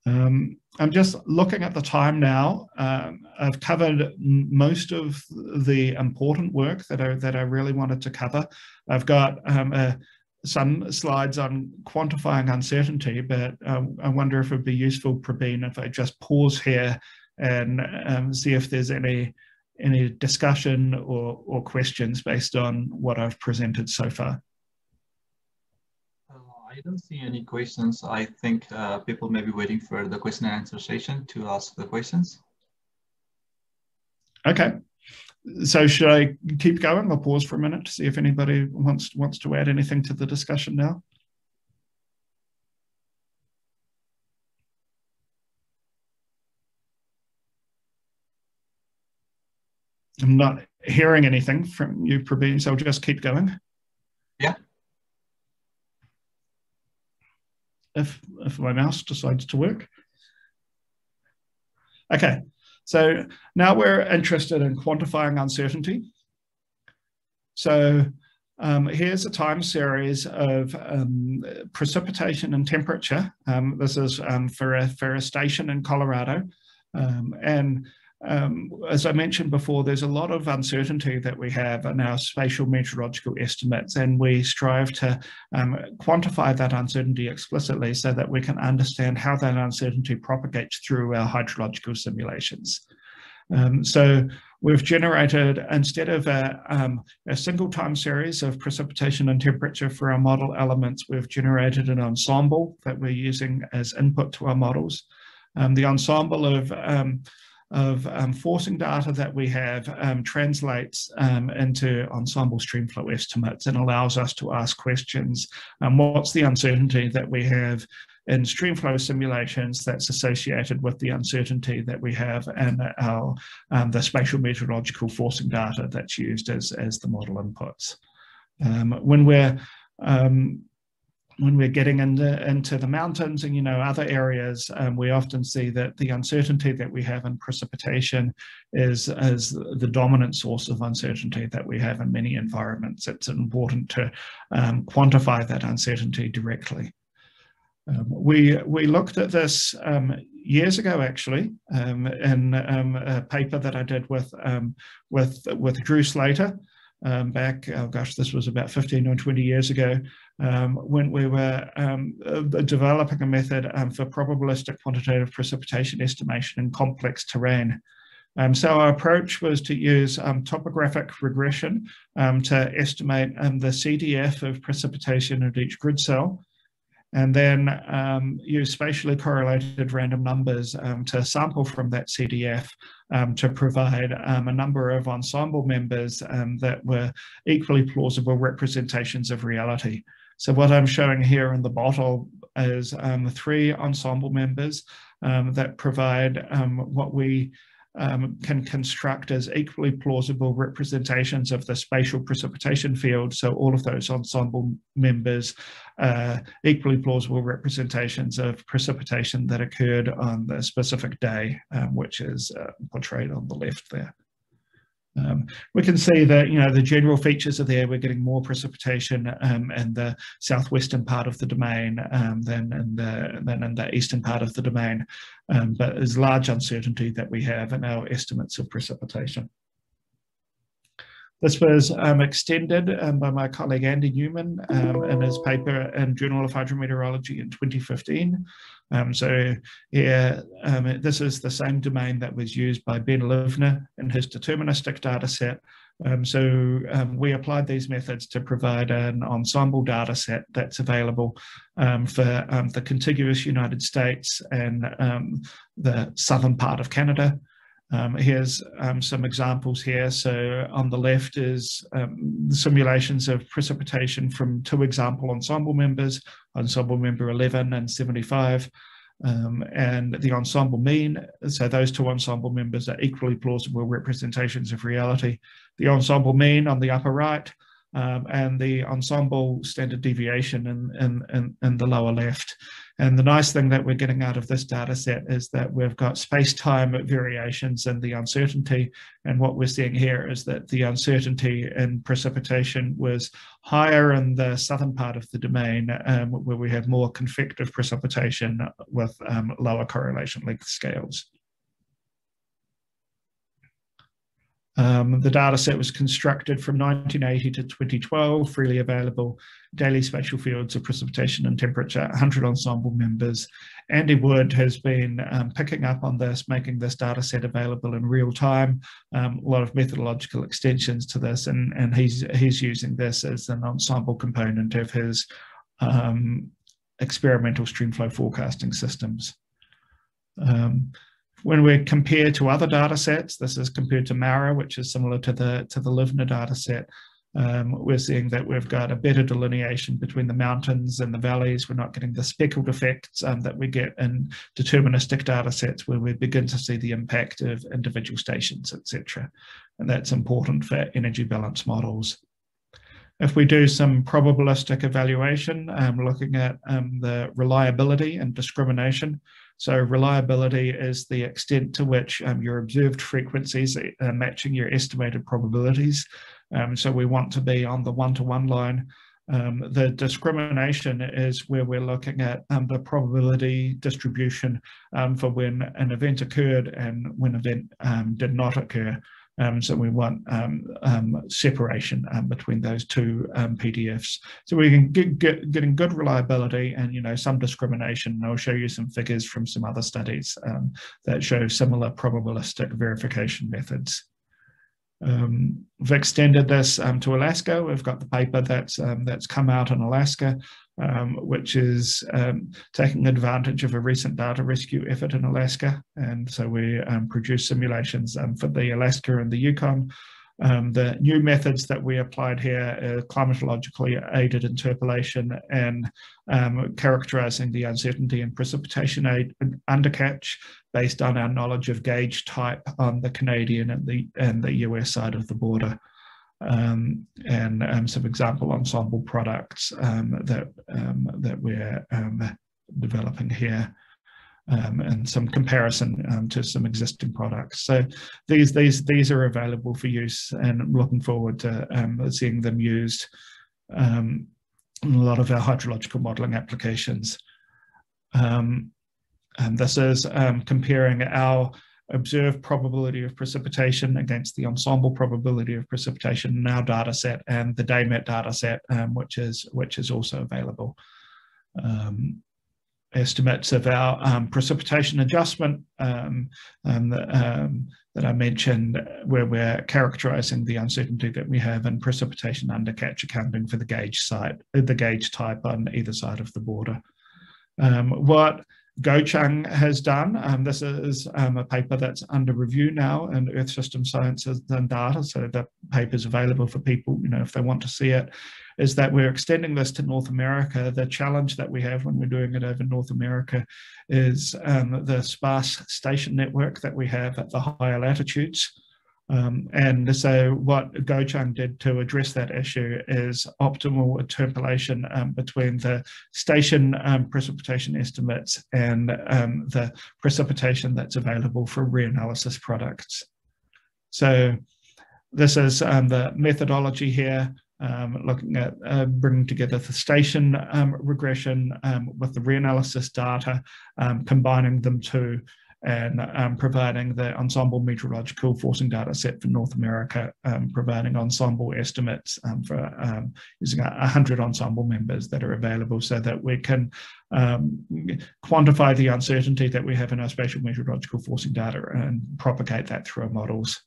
B: Um, I'm just looking at the time now. Um, I've covered most of the important work that I, that I really wanted to cover. I've got um, a, some slides on quantifying uncertainty, but um, I wonder if it'd be useful, Praveen, if I just pause here and um, see if there's any any discussion or, or questions based on what I've presented so far.
A: Uh, I don't see any questions. I think uh, people may be waiting for the question and answer session to ask the questions.
B: Okay so should I keep going or pause for a minute to see if anybody wants wants to add anything to the discussion now? I'm not hearing anything from you, Praveen, so I'll just keep going.
A: Yeah.
B: If if my mouse decides to work. Okay, so now we're interested in quantifying uncertainty. So um, here's a time series of um, precipitation and temperature. Um, this is um, for, a, for a station in Colorado. Um, and um, as I mentioned before, there's a lot of uncertainty that we have in our spatial meteorological estimates, and we strive to um, quantify that uncertainty explicitly so that we can understand how that uncertainty propagates through our hydrological simulations. Um, so we've generated, instead of a, um, a, single time series of precipitation and temperature for our model elements, we've generated an ensemble that we're using as input to our models. Um, the ensemble of um, of um, forcing data that we have um, translates um, into ensemble streamflow estimates and allows us to ask questions. Um, what's the uncertainty that we have in streamflow simulations that's associated with the uncertainty that we have in our um, the spatial meteorological forcing data that's used as, as the model inputs. Um, when we're when we're getting into, into the mountains and you know other areas, um, we often see that the uncertainty that we have in precipitation is, is the dominant source of uncertainty that we have in many environments. It's important to um, quantify that uncertainty directly. Um, we we looked at this um, years ago, actually, um, in um, a paper that I did with with with Drew Slater um, back. Oh gosh, this was about 15 or 20 years ago, um, when we were um, uh, developing a method um, for probabilistic quantitative precipitation estimation in complex terrain. Um, so our approach was to use um, topographic regression to estimate the CDF of precipitation at each grid cell, and then um, use spatially correlated random numbers um, to sample from that CDF um, to provide a number of ensemble members that were equally plausible representations of reality. So what I'm showing here in the bottle is um, three ensemble members that provide what we um, can construct as equally plausible representations of the spatial precipitation field. So all of those ensemble members, uh, equally plausible representations of precipitation that occurred on the specific day, um, which is uh, portrayed on the left there. Um, we can see that you know the general features are there. We're getting more precipitation um, in the southwestern part of the domain um, than in the than in the eastern part of the domain, um, but there's large uncertainty that we have in our estimates of precipitation. This was um, extended um, by my colleague Andy Newman um, in his paper in Journal of Hydrometeorology in 2015. Um, so here, um, this is the same domain that was used by Ben Livneh in his deterministic data set. Um, so we applied these methods to provide an ensemble data set that's available for the contiguous United States and the southern part of Canada. Um, here's um, some examples here. So on the left is um, the simulations of precipitation from two example ensemble members, ensemble member 11 and 75, um, and the ensemble mean. So those two ensemble members are equally plausible representations of reality. The ensemble mean on the upper right, um, and the ensemble standard deviation in, in, in, in, the lower left. And the nice thing that we're getting out of this data set is that we've got space-time variations and the uncertainty. And what we're seeing here is that the uncertainty in precipitation was higher in the southern part of the domain, um, where we have more convective precipitation with um, lower correlation length scales. Um, the data set was constructed from 1980 to 2012, freely available daily spatial fields of precipitation and temperature, 100 ensemble members. Andy Wood has been um, picking up on this, making this data set available in real time, um, a lot of methodological extensions to this, and, and he's, he's using this as an ensemble component of his um, experimental streamflow forecasting systems. Um, when we compare to other data sets, this is compared to Maurer, which is similar to the, to the Livneh data set, um, we're seeing that we've got a better delineation between the mountains and the valleys. We're not getting the speckled effects um, that we get in deterministic data sets where we begin to see the impact of individual stations, etc. And that's important for energy balance models. If we do some probabilistic evaluation, um, looking at um, the reliability and discrimination, so reliability is the extent to which um, your observed frequencies are matching your estimated probabilities. Um, so we want to be on the one-to-one -one line. Um, the discrimination is where we're looking at um, the probability distribution um, for when an event occurred and when an event um, did not occur. Um, so we want um, um, separation um, between those two PDFs. So we can get, get, getting good reliability and you know some discrimination. And I'll show you some figures from some other studies that show similar probabilistic verification methods. Um, we've extended this um, to Alaska. We've got the paper that's um, that's come out in Alaska, um, which is um, taking advantage of a recent data rescue effort in Alaska. And so we um, produce simulations for the Alaska and the Yukon um, the new methods that we applied here are climatologically aided interpolation and um, characterizing the uncertainty and precipitation aid undercatch based on our knowledge of gauge type on the Canadian and the, and the US side of the border. Um, and um, some example ensemble products um, that, um, that we're developing here um, and some comparison um, to some existing products. So these these these are available for use, and I'm looking forward to um, seeing them used um, in a lot of our hydrological modelling applications. Um, and this is um, comparing our observed probability of precipitation against the ensemble probability of precipitation in our data set and the Daymet data set, which is which is also available. Um, estimates of our um, precipitation adjustment um, um, um, that I mentioned, where we're characterizing the uncertainty that we have in precipitation undercatch accounting for the gauge site, the gauge type on either side of the border. Um, what Guoqiang has done. Um, this is um, a paper that's under review now in Earth System Sciences and Data, so the paper is available for people, you know, if they want to see it is that we're extending this to North America. The challenge that we have when we're doing it over North America is um, the sparse station network that we have at the higher latitudes. Um, and so what Guoqiang did to address that issue is optimal interpolation um, between the station um, precipitation estimates and um, the precipitation that's available for reanalysis products. So this is um, the methodology here um, looking at uh, bringing together the station regression with the reanalysis data, combining them to and um, providing the ensemble meteorological forcing data set for North America, um, providing ensemble estimates for using 100 ensemble members that are available so that we can quantify the uncertainty that we have in our spatial meteorological forcing data and propagate that through our models.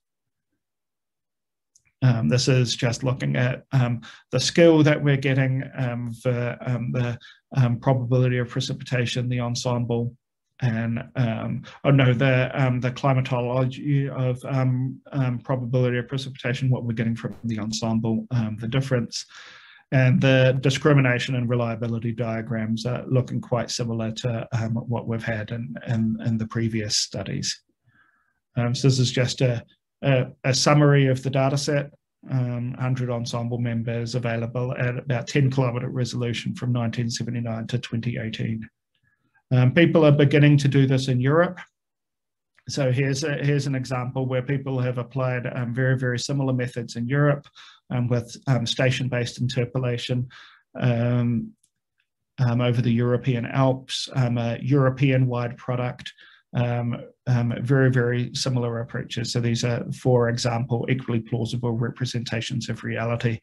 B: Um, this is just looking at um, the skill that we're getting um, for um, the um, probability of precipitation, the ensemble, and um, oh no, the um, the climatology of um, um, probability of precipitation, what we're getting from the ensemble, um, the difference, and the discrimination and reliability diagrams are looking quite similar to um, what we've had in, in, in the previous studies. so this is just a, a, a, summary of the data set. 100 ensemble members available at about 10 kilometre resolution from 1979 to 2018. Um, people are beginning to do this in Europe. So here's, a, here's an example where people have applied um, very, very similar methods in Europe um, with um, station-based interpolation um, um, over the European Alps, a European-wide product, very, very similar approaches. So these are, for example, equally plausible representations of reality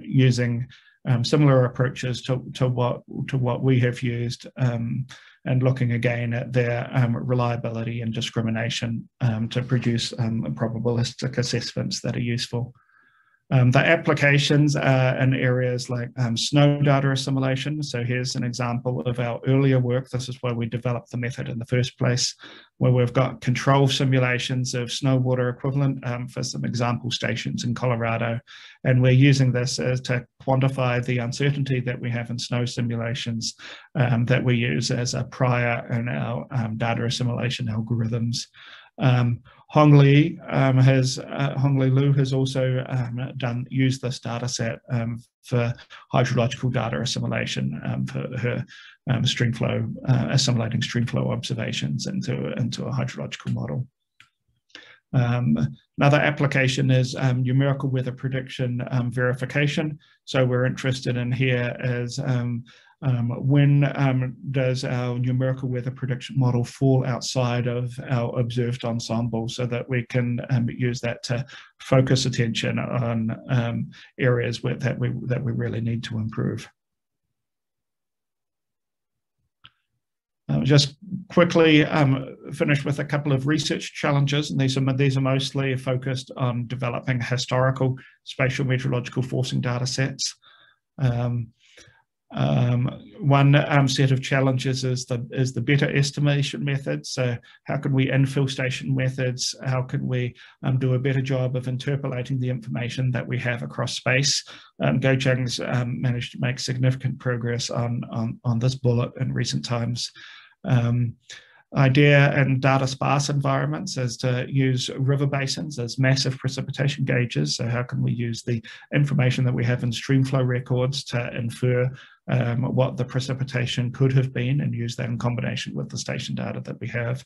B: using um, similar approaches to, to what to what we have used um, and looking again at their um, reliability and discrimination um, to produce um, probabilistic assessments that are useful. Um, the applications are in areas like um, snow data assimilation. So here's an example of our earlier work. This is where we developed the method in the first place, where we've got control simulations of snow water equivalent um, for some example stations in Colorado. And we're using this as to quantify the uncertainty that we have in snow simulations um, that we use as a prior in our um, data assimilation algorithms. Um, Hongli um, has uh, Hongli Liu has also um, done used this data set um, for hydrological data assimilation um, for her um, streamflow uh, assimilating streamflow observations into into a hydrological model. Um, another application is um, numerical weather prediction verification. So we're interested in here is um, when um, does our numerical weather prediction model fall outside of our observed ensemble so that we can um, use that to focus attention on um, areas where, that, we, that we really need to improve. Uh, just quickly um, finish with a couple of research challenges, and these are these are mostly focused on developing historical spatial meteorological forcing data sets. Um, um, one um, set of challenges is the is the better estimation method. So how can we infill station methods? How can we um, do a better job of interpolating the information that we have across space? Um, Guoqiang's um, managed to make significant progress on, on, on this bullet in recent times. Um, idea in data sparse environments is to use river basins as massive precipitation gauges. So how can we use the information that we have in streamflow records to infer um, what the precipitation could have been and use that in combination with the station data that we have.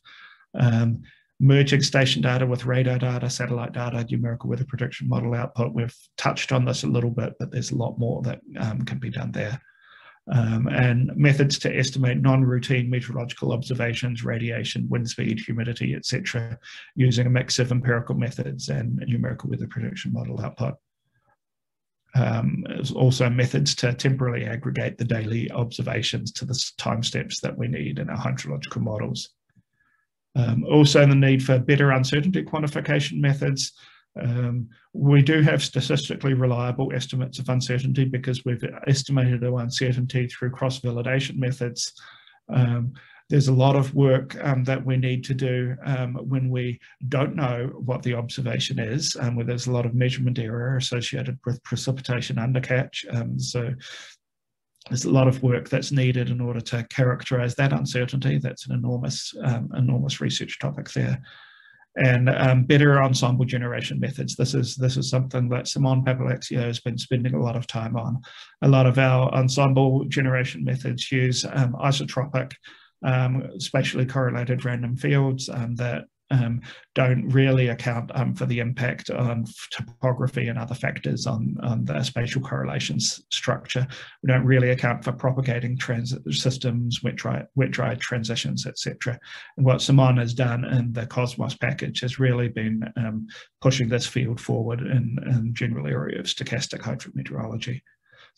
B: Um, merging station data with radar data, satellite data, numerical weather prediction model output. We've touched on this a little bit, but there's a lot more that um, can be done there. Um, and methods to estimate non-routine meteorological observations, radiation, wind speed, humidity, etc., using a mix of empirical methods and numerical weather prediction model output. Um, there's also methods to temporarily aggregate the daily observations to the time steps that we need in our hydrological models. Um, also the need for better uncertainty quantification methods. Um, we do have statistically reliable estimates of uncertainty because we've estimated our uncertainty through cross-validation methods. Um, there's a lot of work um, that we need to do um, when we don't know what the observation is, um, where there's a lot of measurement error associated with precipitation undercatch. Um, so there's a lot of work that's needed in order to characterize that uncertainty. That's an enormous, um, enormous research topic there. And um, better ensemble generation methods. This is this is something that Simon Papalexiou has been spending a lot of time on. A lot of our ensemble generation methods use isotropic um, spatially correlated random fields um, that um, don't really account um, for the impact on topography and other factors on, on the spatial correlations structure. We don't really account for propagating transit systems, wet dry, wet dry transitions, etc. And what Simon has done in the CoSMoS package has really been um, pushing this field forward in, in general area of stochastic hydrometeorology.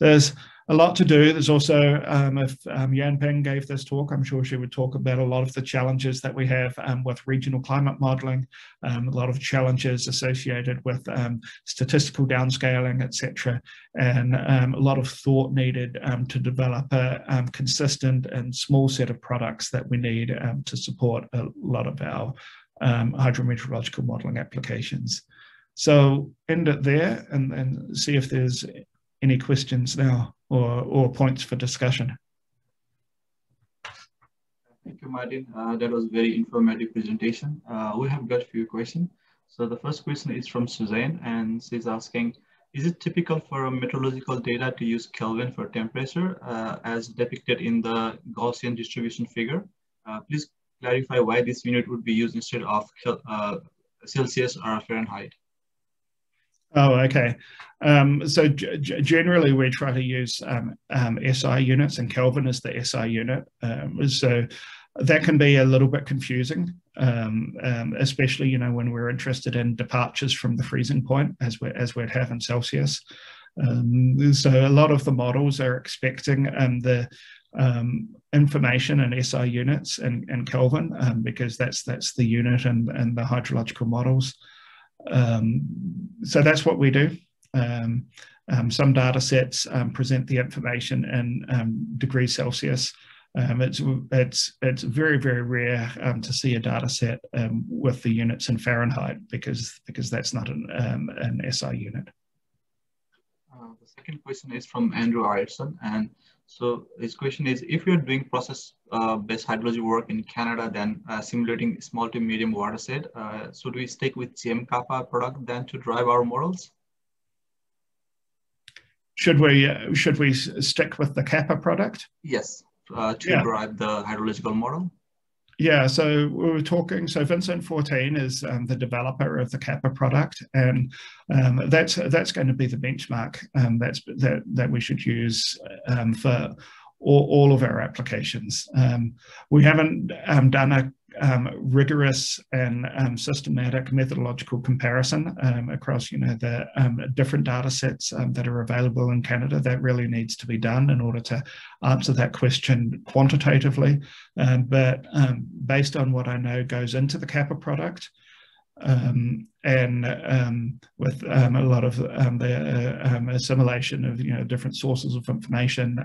B: There's a lot to do. There's also, um, if um, Yanping gave this talk, I'm sure she would talk about a lot of the challenges that we have um, with regional climate modelling, um, a lot of challenges associated with um, statistical downscaling, etc., and um, a lot of thought needed to develop a consistent and small set of products that we need to support a lot of our hydrometeorological modelling applications. So end it there and, and see if there's any questions now or, or points for discussion.
A: Thank you, Martyn. Uh, that was a very informative presentation. Uh, we have got a few questions. So the first question is from Suzanne and she's asking, is it typical for meteorological data to use Kelvin for temperature uh, as depicted in the Gaussian distribution figure? Uh, please clarify why this unit would be used instead of uh, Celsius or Fahrenheit.
B: Oh, okay. Um, so generally, we try to use um, um, SI units, and Kelvin is the SI unit. Um, so that can be a little bit confusing, um, um, especially you know when we're interested in departures from the freezing point, as we as we'd have in Celsius. so a lot of the models are expecting the information in SI units and, and Kelvin because that's that's the unit and, and the hydrological models. Um, so that's what we do. Um, um, some data sets um, present the information in um, degrees Celsius. Um, it's it's it's very very rare to see a data set with the units in Fahrenheit because because that's not an an SI unit.
A: Uh, the second question is from Andrew Arison, and so his question is, if you're doing process-based uh, hydrology work in Canada, then uh, simulating small to medium watershed, uh, should we stick with GM CaPA product then to drive our models?
B: Should we uh, should we stick with the CaPA product?
A: Yes, uh, to yeah. drive the hydrological model.
B: Yeah, so we were talking. So Vincent Vionnet is um, the developer of the CaPA product, and um, that's that's going to be the benchmark um, that's that that we should use um, for all, all, of our applications. Um, we haven't um, done a um, rigorous and um, systematic methodological comparison um, across you know the um, different data sets um, that are available in Canada that really needs to be done in order to answer that question quantitatively. Um, but based on what I know goes into the CaPA product um, and um, with um, a lot of the uh, assimilation of you know different sources of information,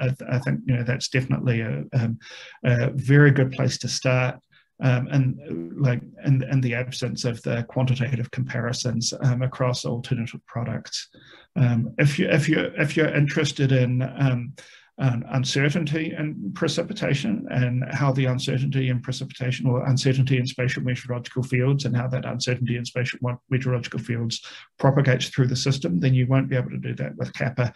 B: I, th I, think you know that's definitely a, a very good place to start um, and like in, in the absence of the quantitative comparisons um, across alternative products. Um, if you if you if you're interested in uncertainty and precipitation and how the uncertainty in precipitation or uncertainty in spatial meteorological fields and how that uncertainty in spatial meteorological fields propagates through the system, then you won't be able to do that with CaPA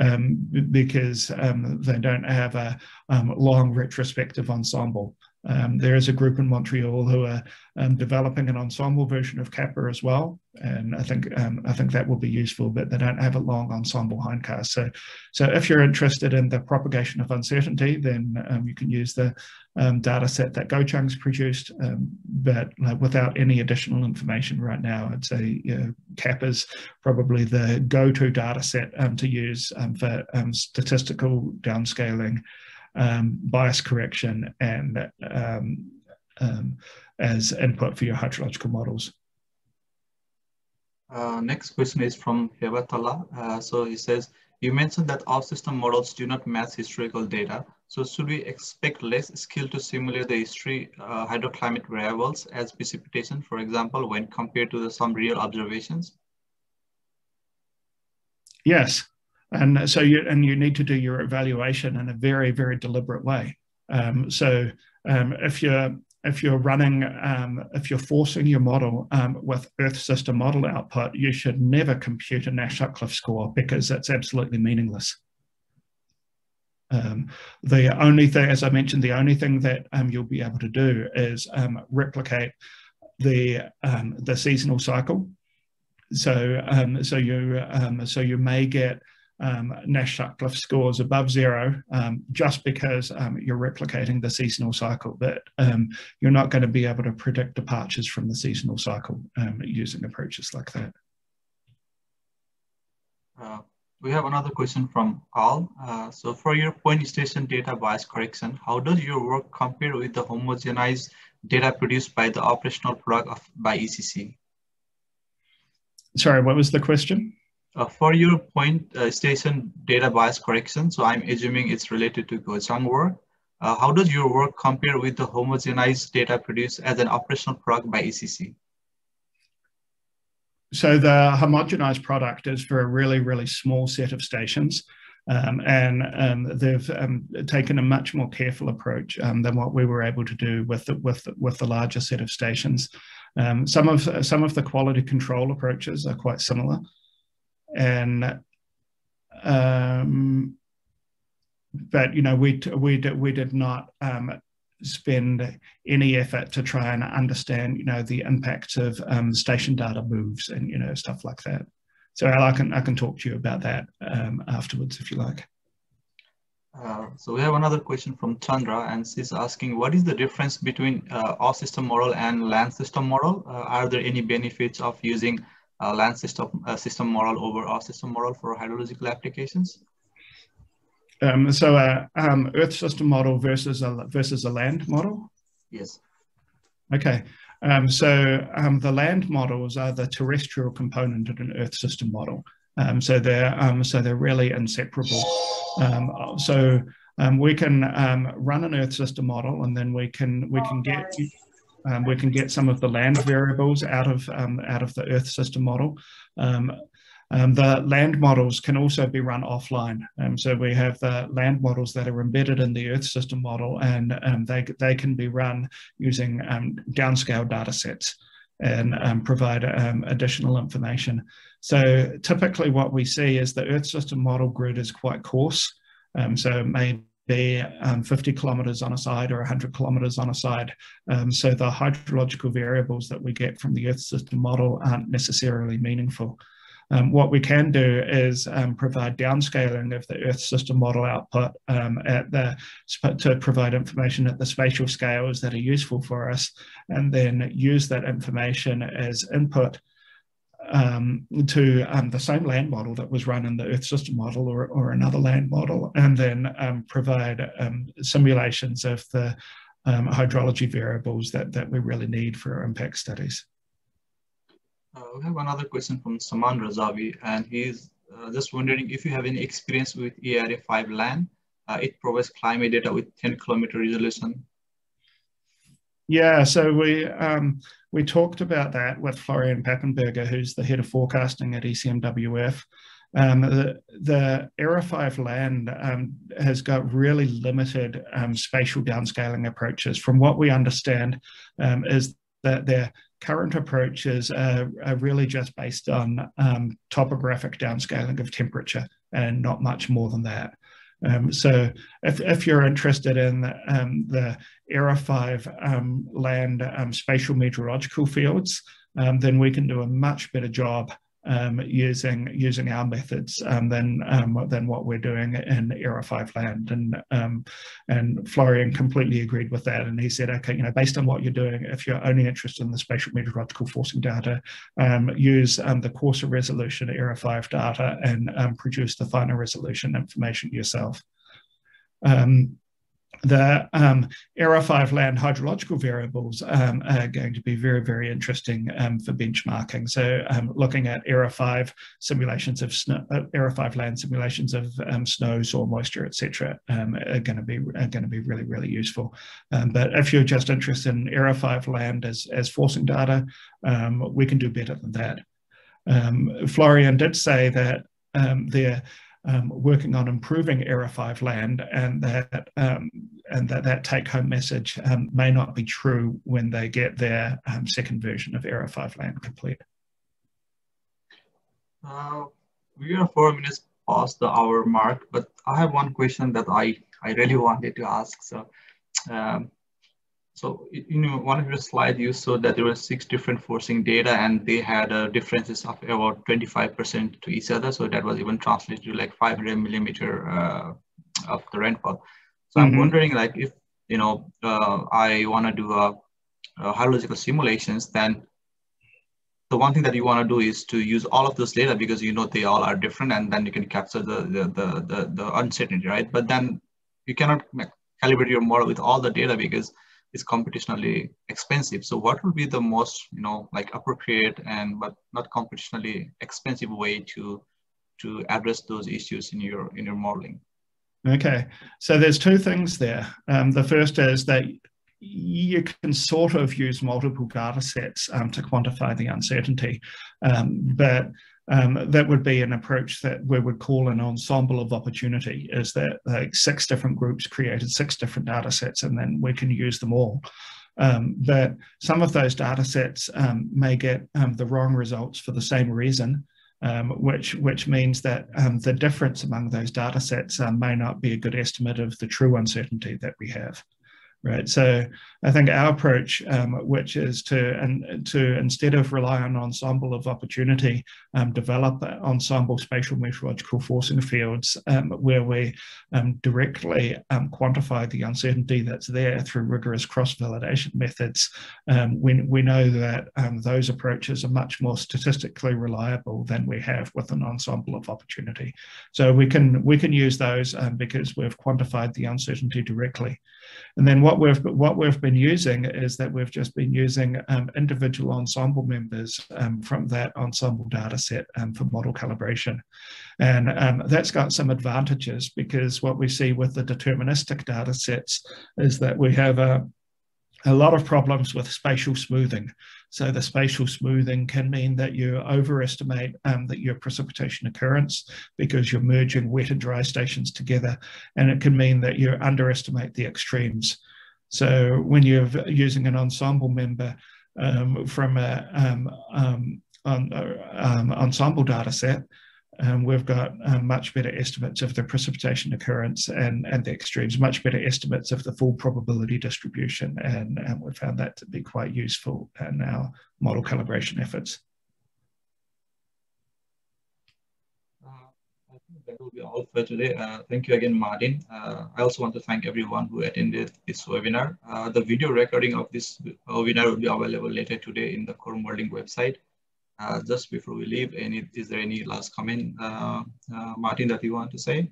B: um, because um, they don't have a um, long retrospective ensemble. Um, there is a group in Montreal who are um, developing an ensemble version of CaPA as well, and I think um, I think that will be useful. But they don't have a long ensemble hindcast. So, so if you're interested in the propagation of uncertainty, then um, you can use the um, data set that Guoqiang's produced. Um, but like, without any additional information right now, I'd say you know, CaPA is probably the go-to data set to use for statistical downscaling um, bias correction and um, um, as input for your hydrological models.
A: Uh, next question is from Hebatala. Uh, so he says, you mentioned that all system models do not match historical data. So should we expect less skill to simulate the history uh, hydroclimate variables as precipitation, for example, when compared to the, some real observations?
B: Yes, and so you and you need to do your evaluation in a very very deliberate way. Um, so um, if you're if you're running um, if you're forcing your model um, with earth system model output you should never compute a nash-sutcliffe score because that's absolutely meaningless. Um, the only thing as i mentioned the only thing that um, you'll be able to do is replicate the the seasonal cycle. So so you so you may get um, Nash-Sutcliffe scores above zero um, just because um, you're replicating the seasonal cycle, but um, you're not going to be able to predict departures from the seasonal cycle um, using approaches like that.
A: Uh, we have another question from Al. Uh, so for your point station data bias correction, how does your work compare with the homogenized data produced by the operational product of, by ECC?
B: Sorry, what was the question?
A: Uh, for your point uh, station data bias correction, so I'm assuming it's related to Guoqiang work. Uh, how does your work compare with the homogenized data produced as an operational product by ECC?
B: So the homogenized product is for a really, really small set of stations. Um, and um, they've um, taken a much more careful approach um, than what we were able to do with the, with with the larger set of stations. Um, some of some of the quality control approaches are quite similar, and um, but you know we we we did not spend any effort to try and understand, you know, the impacts of um, station data moves and you know stuff like that. So Al, I can I can talk to you about that um, afterwards if you like.
A: Uh, so we have another question from Chandra, and she's asking, what is the difference between uh, all system model and land system model? Uh, are there any benefits of using uh, land system uh, system model over our system model for hydrological applications?
B: Um, so uh, um, Earth system model versus a versus a land model.
A: Yes.
B: Okay. Um, so um, the land models are the terrestrial component in an Earth system model. Um, so they're um, so they're really inseparable. so we can run an Earth system model, and then we can we can get we can get some of the land variables out of out of the Earth system model. Um, the land models can also be run offline. Um, so we have the land models that are embedded in the Earth system model, and um, they, they can be run using um, downscale data sets and um, provide um, additional information. So typically what we see is the Earth system model grid is quite coarse. so it may be um, 50 kilometers on a side or 100 kilometers on a side. Um, so the hydrological variables that we get from the Earth system model aren't necessarily meaningful. Um, what we can do is um, provide downscaling of the Earth system model output um, at the to provide information at the spatial scales that are useful for us, and then use that information as input um, to um, the same land model that was run in the Earth system model or, or another land model, and then um, provide simulations of the hydrology variables that, that we really need for our impact studies.
A: Uh, we have another question from Saman Razavi, and he's uh, just wondering if you have any experience with ERA5 land. Uh, it provides climate data with 10 kilometer resolution.
B: Yeah, so we um, we talked about that with Florian Pappenberger, who's the head of forecasting at ECMWF. Um, the, the ERA5 land um, has got really limited um, spatial downscaling approaches. From what we understand, um, is that their current approaches are, are really just based on um, topographic downscaling of temperature and not much more than that. Um, so if, if you're interested in um, the ERA5 um, land um, spatial meteorological fields, um, then we can do a much better job um, using using our methods um, than um, than what we're doing in ERA5 land. And um, and Florian completely agreed with that. And he said, okay, you know, based on what you're doing, if you're only interested in the spatial meteorological forcing data, um, use um, the coarser resolution ERA5 data and produce the finer resolution information yourself. Um, the um, ERA5 land hydrological variables um, are going to be very, very interesting um, for benchmarking. So um, looking at ERA5 simulations of snow, uh, ERA5 land simulations of um, snow, soil moisture, etc., um, are going to be are going to be really, really useful. but if you're just interested in ERA5 land as, as forcing data, we can do better than that. Florian did say that there um, working on improving ERA5 land and that um, and that, that take-home message um, may not be true when they get their um, second version of ERA5 land complete.
A: Uh, we are four minutes past the hour mark, but I have one question that I, I really wanted to ask. So um, so in one of your slides, you showed that there were six different forcing data and they had uh, differences of about 25% to each other. So that was even translated to like 500 millimeter uh, of the rainfall. So mm -hmm. I'm wondering like if, you know, uh, I want to do a, a hydrological simulations, then the one thing that you want to do is to use all of this data because you know they all are different and then you can capture the, the, the, the, the uncertainty, right? But then you cannot calibrate your model with all the data because it's computationally expensive. So what would be the most, you know, like appropriate and but not computationally expensive way to to address those issues in your in your modeling?
B: Okay, so there's two things there. Um, the first is that you can sort of use multiple data sets um, to quantify the uncertainty, um, but um, that would be an approach that we would call an ensemble of opportunity, is that like six different groups created six different data sets and then we can use them all. Um, but some of those data sets um, may get um, the wrong results for the same reason, um, which which means that um, the difference among those data sets may not be a good estimate of the true uncertainty that we have right? So I think our approach, um, which is to and to instead of rely on ensemble of opportunity, um, develop ensemble spatial meteorological forcing fields um, where we um, directly um, quantify the uncertainty that's there through rigorous cross-validation methods. Um, we, we know that those approaches are much more statistically reliable than we have with an ensemble of opportunity. So we can we can use those because we've quantified the uncertainty directly. And then what we've what we've been using is that we've just been using um, individual ensemble members um, from that ensemble data set um, for model calibration. And um, that's got some advantages because what we see with the deterministic data sets is that we have a a lot of problems with spatial smoothing. So the spatial smoothing can mean that you overestimate um, that your precipitation occurrence because you're merging wet and dry stations together. And it can mean that you underestimate the extremes. So when you're using an ensemble member um, from a um, um, uh, um, ensemble data set, um, we've got um, much better estimates of the precipitation occurrence and, and the extremes, much better estimates of the full probability distribution. And, and we found that to be quite useful in our model calibration efforts.
A: Uh, that will be all for today. Uh, thank you again, Martyn. Uh, I also want to thank everyone who attended this webinar. Uh, the video recording of this webinar will be available later today in the Core Modeling website. Uh, just before we leave, any is there any last comment, uh, uh, Martyn, that you want to say?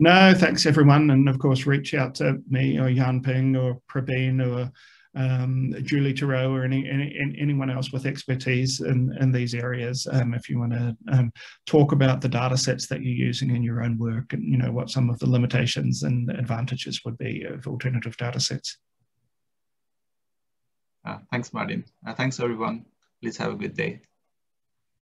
B: No, thanks everyone, and of course, reach out to me or Yanping or Praveen or um, Julie Thériault or any, any, anyone else with expertise in, in these areas um, if you want to um, talk about the data sets that you're using in your own work and you know what some of the limitations and advantages would be of alternative data sets.
A: Uh, thanks, Martyn. Uh, thanks, everyone. Please have a good day.